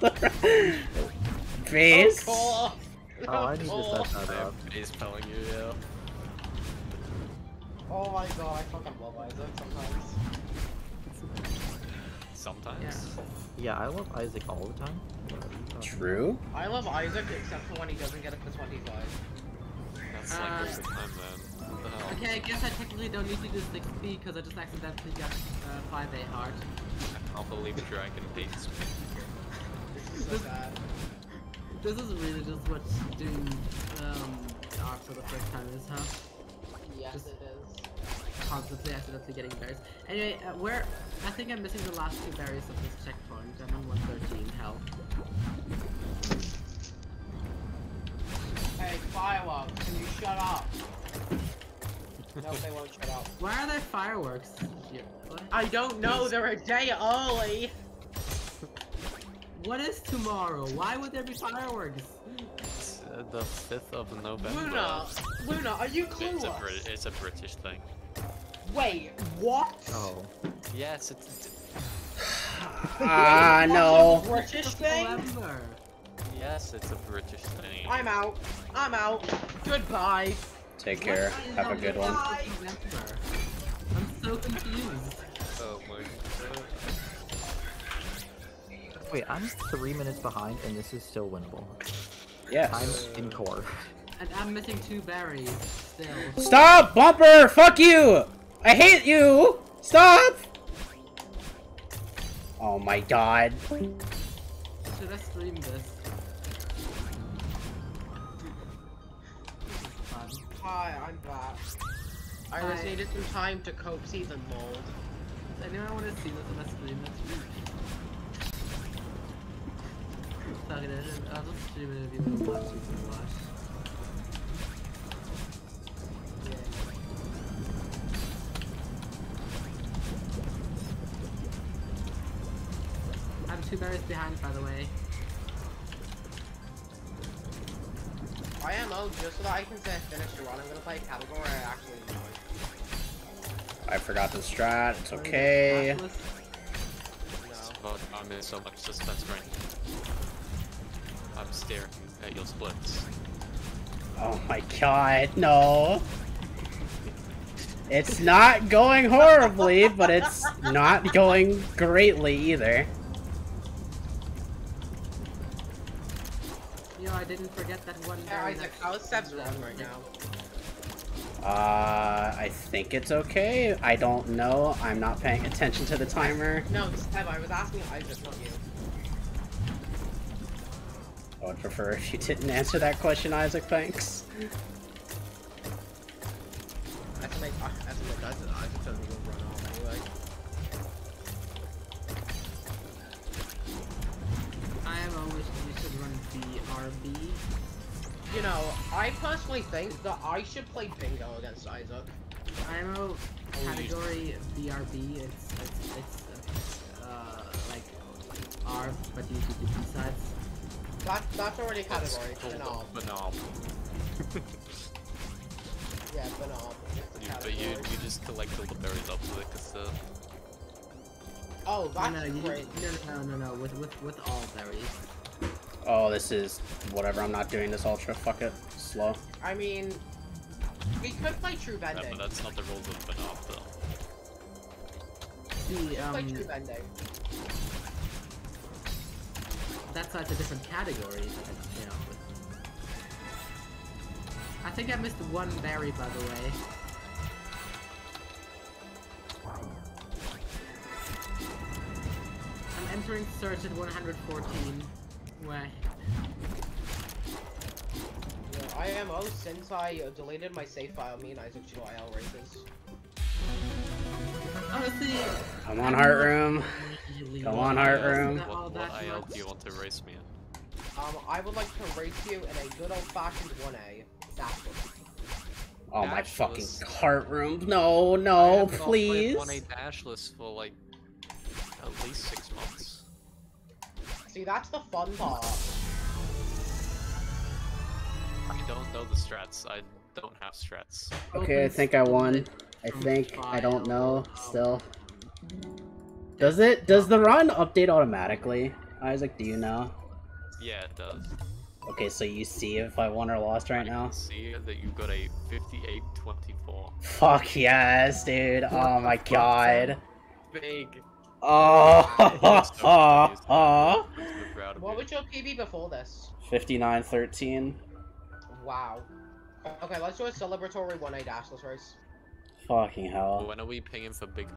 Speaker 1: Face.
Speaker 3: Oh,
Speaker 4: Oh, I need to set that up.
Speaker 5: Is telling you, yeah.
Speaker 3: oh my god, I fucking love Isaac sometimes.
Speaker 5: Sometimes.
Speaker 4: Yeah, I love Isaac all the time. What are you talking
Speaker 1: True.
Speaker 3: I love Isaac except for when he doesn't get up to 25.
Speaker 5: That's like
Speaker 2: Uh,
Speaker 5: all the time, man. What the?
Speaker 2: Okay, I guess I technically don't need to do 6B because I just accidentally got uh, 5A heart.
Speaker 5: I can't believe a dragon hates me.
Speaker 3: This is so sad.
Speaker 2: This is really just what doing um, art for the first time is, huh?
Speaker 3: Yes,
Speaker 2: Just-
Speaker 3: it is.
Speaker 2: Constantly accidentally getting berries. Anyway, uh, where I think I'm missing the last two berries of this checkpoint. I'm on 113 health.
Speaker 3: Hey, Fireworks, can you shut up? no, they won't shut up.
Speaker 2: Why are there fireworks? here?
Speaker 3: I don't know, they're a day early!
Speaker 2: What is tomorrow? Why would there be fireworks?
Speaker 5: It's uh, the 5th of November.
Speaker 3: Luna! Luna, are you
Speaker 5: It's a,
Speaker 3: clueless?
Speaker 5: Brit- it's a British thing.
Speaker 3: Wait, what?
Speaker 4: Oh.
Speaker 5: Yes, it's.
Speaker 1: Ah,
Speaker 3: That's
Speaker 1: no.
Speaker 3: a British thing?
Speaker 2: November.
Speaker 5: Yes, it's a British thing.
Speaker 3: I'm out. I'm out. Goodbye.
Speaker 1: Take care.
Speaker 2: What
Speaker 1: Have a good one.
Speaker 2: the 5th of November? I'm so confused.
Speaker 5: Oh my god.
Speaker 4: Wait, I'm three minutes behind and this is still winnable.
Speaker 1: Yes.
Speaker 4: I'm in core.
Speaker 2: And I'm missing two berries still.
Speaker 1: Stop, bumper! Fuck you! I hate you! Stop! Oh my god.
Speaker 2: Should I stream this?
Speaker 3: Hi, I'm back. I just needed some time to cope season mold.
Speaker 2: Does anyone want to see this on a stream it? Fuck it, I'll just stream it if you want to watch. I'm two berries behind, by the way.
Speaker 3: I am oh, just so that I can say I finished the run, I'm gonna play a category I actually enjoy.
Speaker 1: I forgot the strat. It's okay.
Speaker 3: No.
Speaker 5: I'm in so much suspense right staring at your splits.
Speaker 1: Oh my god, no. It's not going horribly, but it's not going greatly either.
Speaker 2: You know, I didn't forget that one
Speaker 3: Yeah. Isaac,
Speaker 2: next-
Speaker 3: how's Seb's run right now?
Speaker 1: Uh, I think it's okay. I don't know. I'm not paying attention to the timer.
Speaker 3: No, Seb, I was asking Isaac, not you.
Speaker 1: I would prefer if you didn't answer that question, Isaac. Thanks.
Speaker 3: Estimate, estimate does it. Isaac doesn't even run off anyway.
Speaker 2: I am always you should run BRB.
Speaker 3: You know, I personally think that I should play bingo against Isaac.
Speaker 2: IMO category BRB. It's it's it's uh, like R, but you do the B sides.
Speaker 3: That, that's already a category.
Speaker 5: called
Speaker 3: Banal.
Speaker 5: a Banal.
Speaker 3: Yeah, banal.
Speaker 5: You, but you, you just collect all the berries up to it, cause uh,
Speaker 3: Oh,
Speaker 2: No,
Speaker 3: that's
Speaker 2: no, you,
Speaker 3: great.
Speaker 2: no, no, no, no, with with with all berries.
Speaker 1: Oh, this is whatever. I'm not doing this ultra. Fuck it. Slow.
Speaker 3: I mean, we could play True
Speaker 5: yeah,
Speaker 3: Bending.
Speaker 5: but that's not the rules of Banal though.
Speaker 2: The
Speaker 3: Play
Speaker 2: um,
Speaker 3: True Bending.
Speaker 2: that's like a different category. but You know. I think I missed one berry, by the way. I'm entering search at 114. Where?
Speaker 3: Yeah, IMO, since I uh, deleted my save file, me and Isaac should go IL races.
Speaker 2: Honestly,
Speaker 1: Come on, heart room.
Speaker 2: really
Speaker 1: Come on, heart room.
Speaker 5: What,
Speaker 2: that
Speaker 5: what IL do you want to race me in?
Speaker 3: Um, I would like to race you in a good old-fashioned 1A. That's what.
Speaker 1: Oh my
Speaker 5: Dashless.
Speaker 1: fucking heart room. No,
Speaker 5: I
Speaker 1: no,
Speaker 5: haven't all played
Speaker 1: please.
Speaker 5: One A dashless for like at least six months.
Speaker 3: See, that's the fun part.
Speaker 5: I don't know the strats. I don't have strats.
Speaker 1: Okay, I think I won. I think. I don't know. Still. Does it? Does the run update automatically? Isaac, do you know?
Speaker 5: Yeah, it does.
Speaker 1: Okay, so you see if I won or lost right
Speaker 5: I
Speaker 1: now?
Speaker 5: can see that you got a 58-24.
Speaker 1: Fuck yes, dude. Oh my god.
Speaker 5: Big.
Speaker 1: Oh.
Speaker 3: What was your PB before this?
Speaker 1: 5913.
Speaker 3: Wow. Okay, let's do a celebratory 1A dashless race.
Speaker 1: Fucking hell.
Speaker 5: When are we pinging for big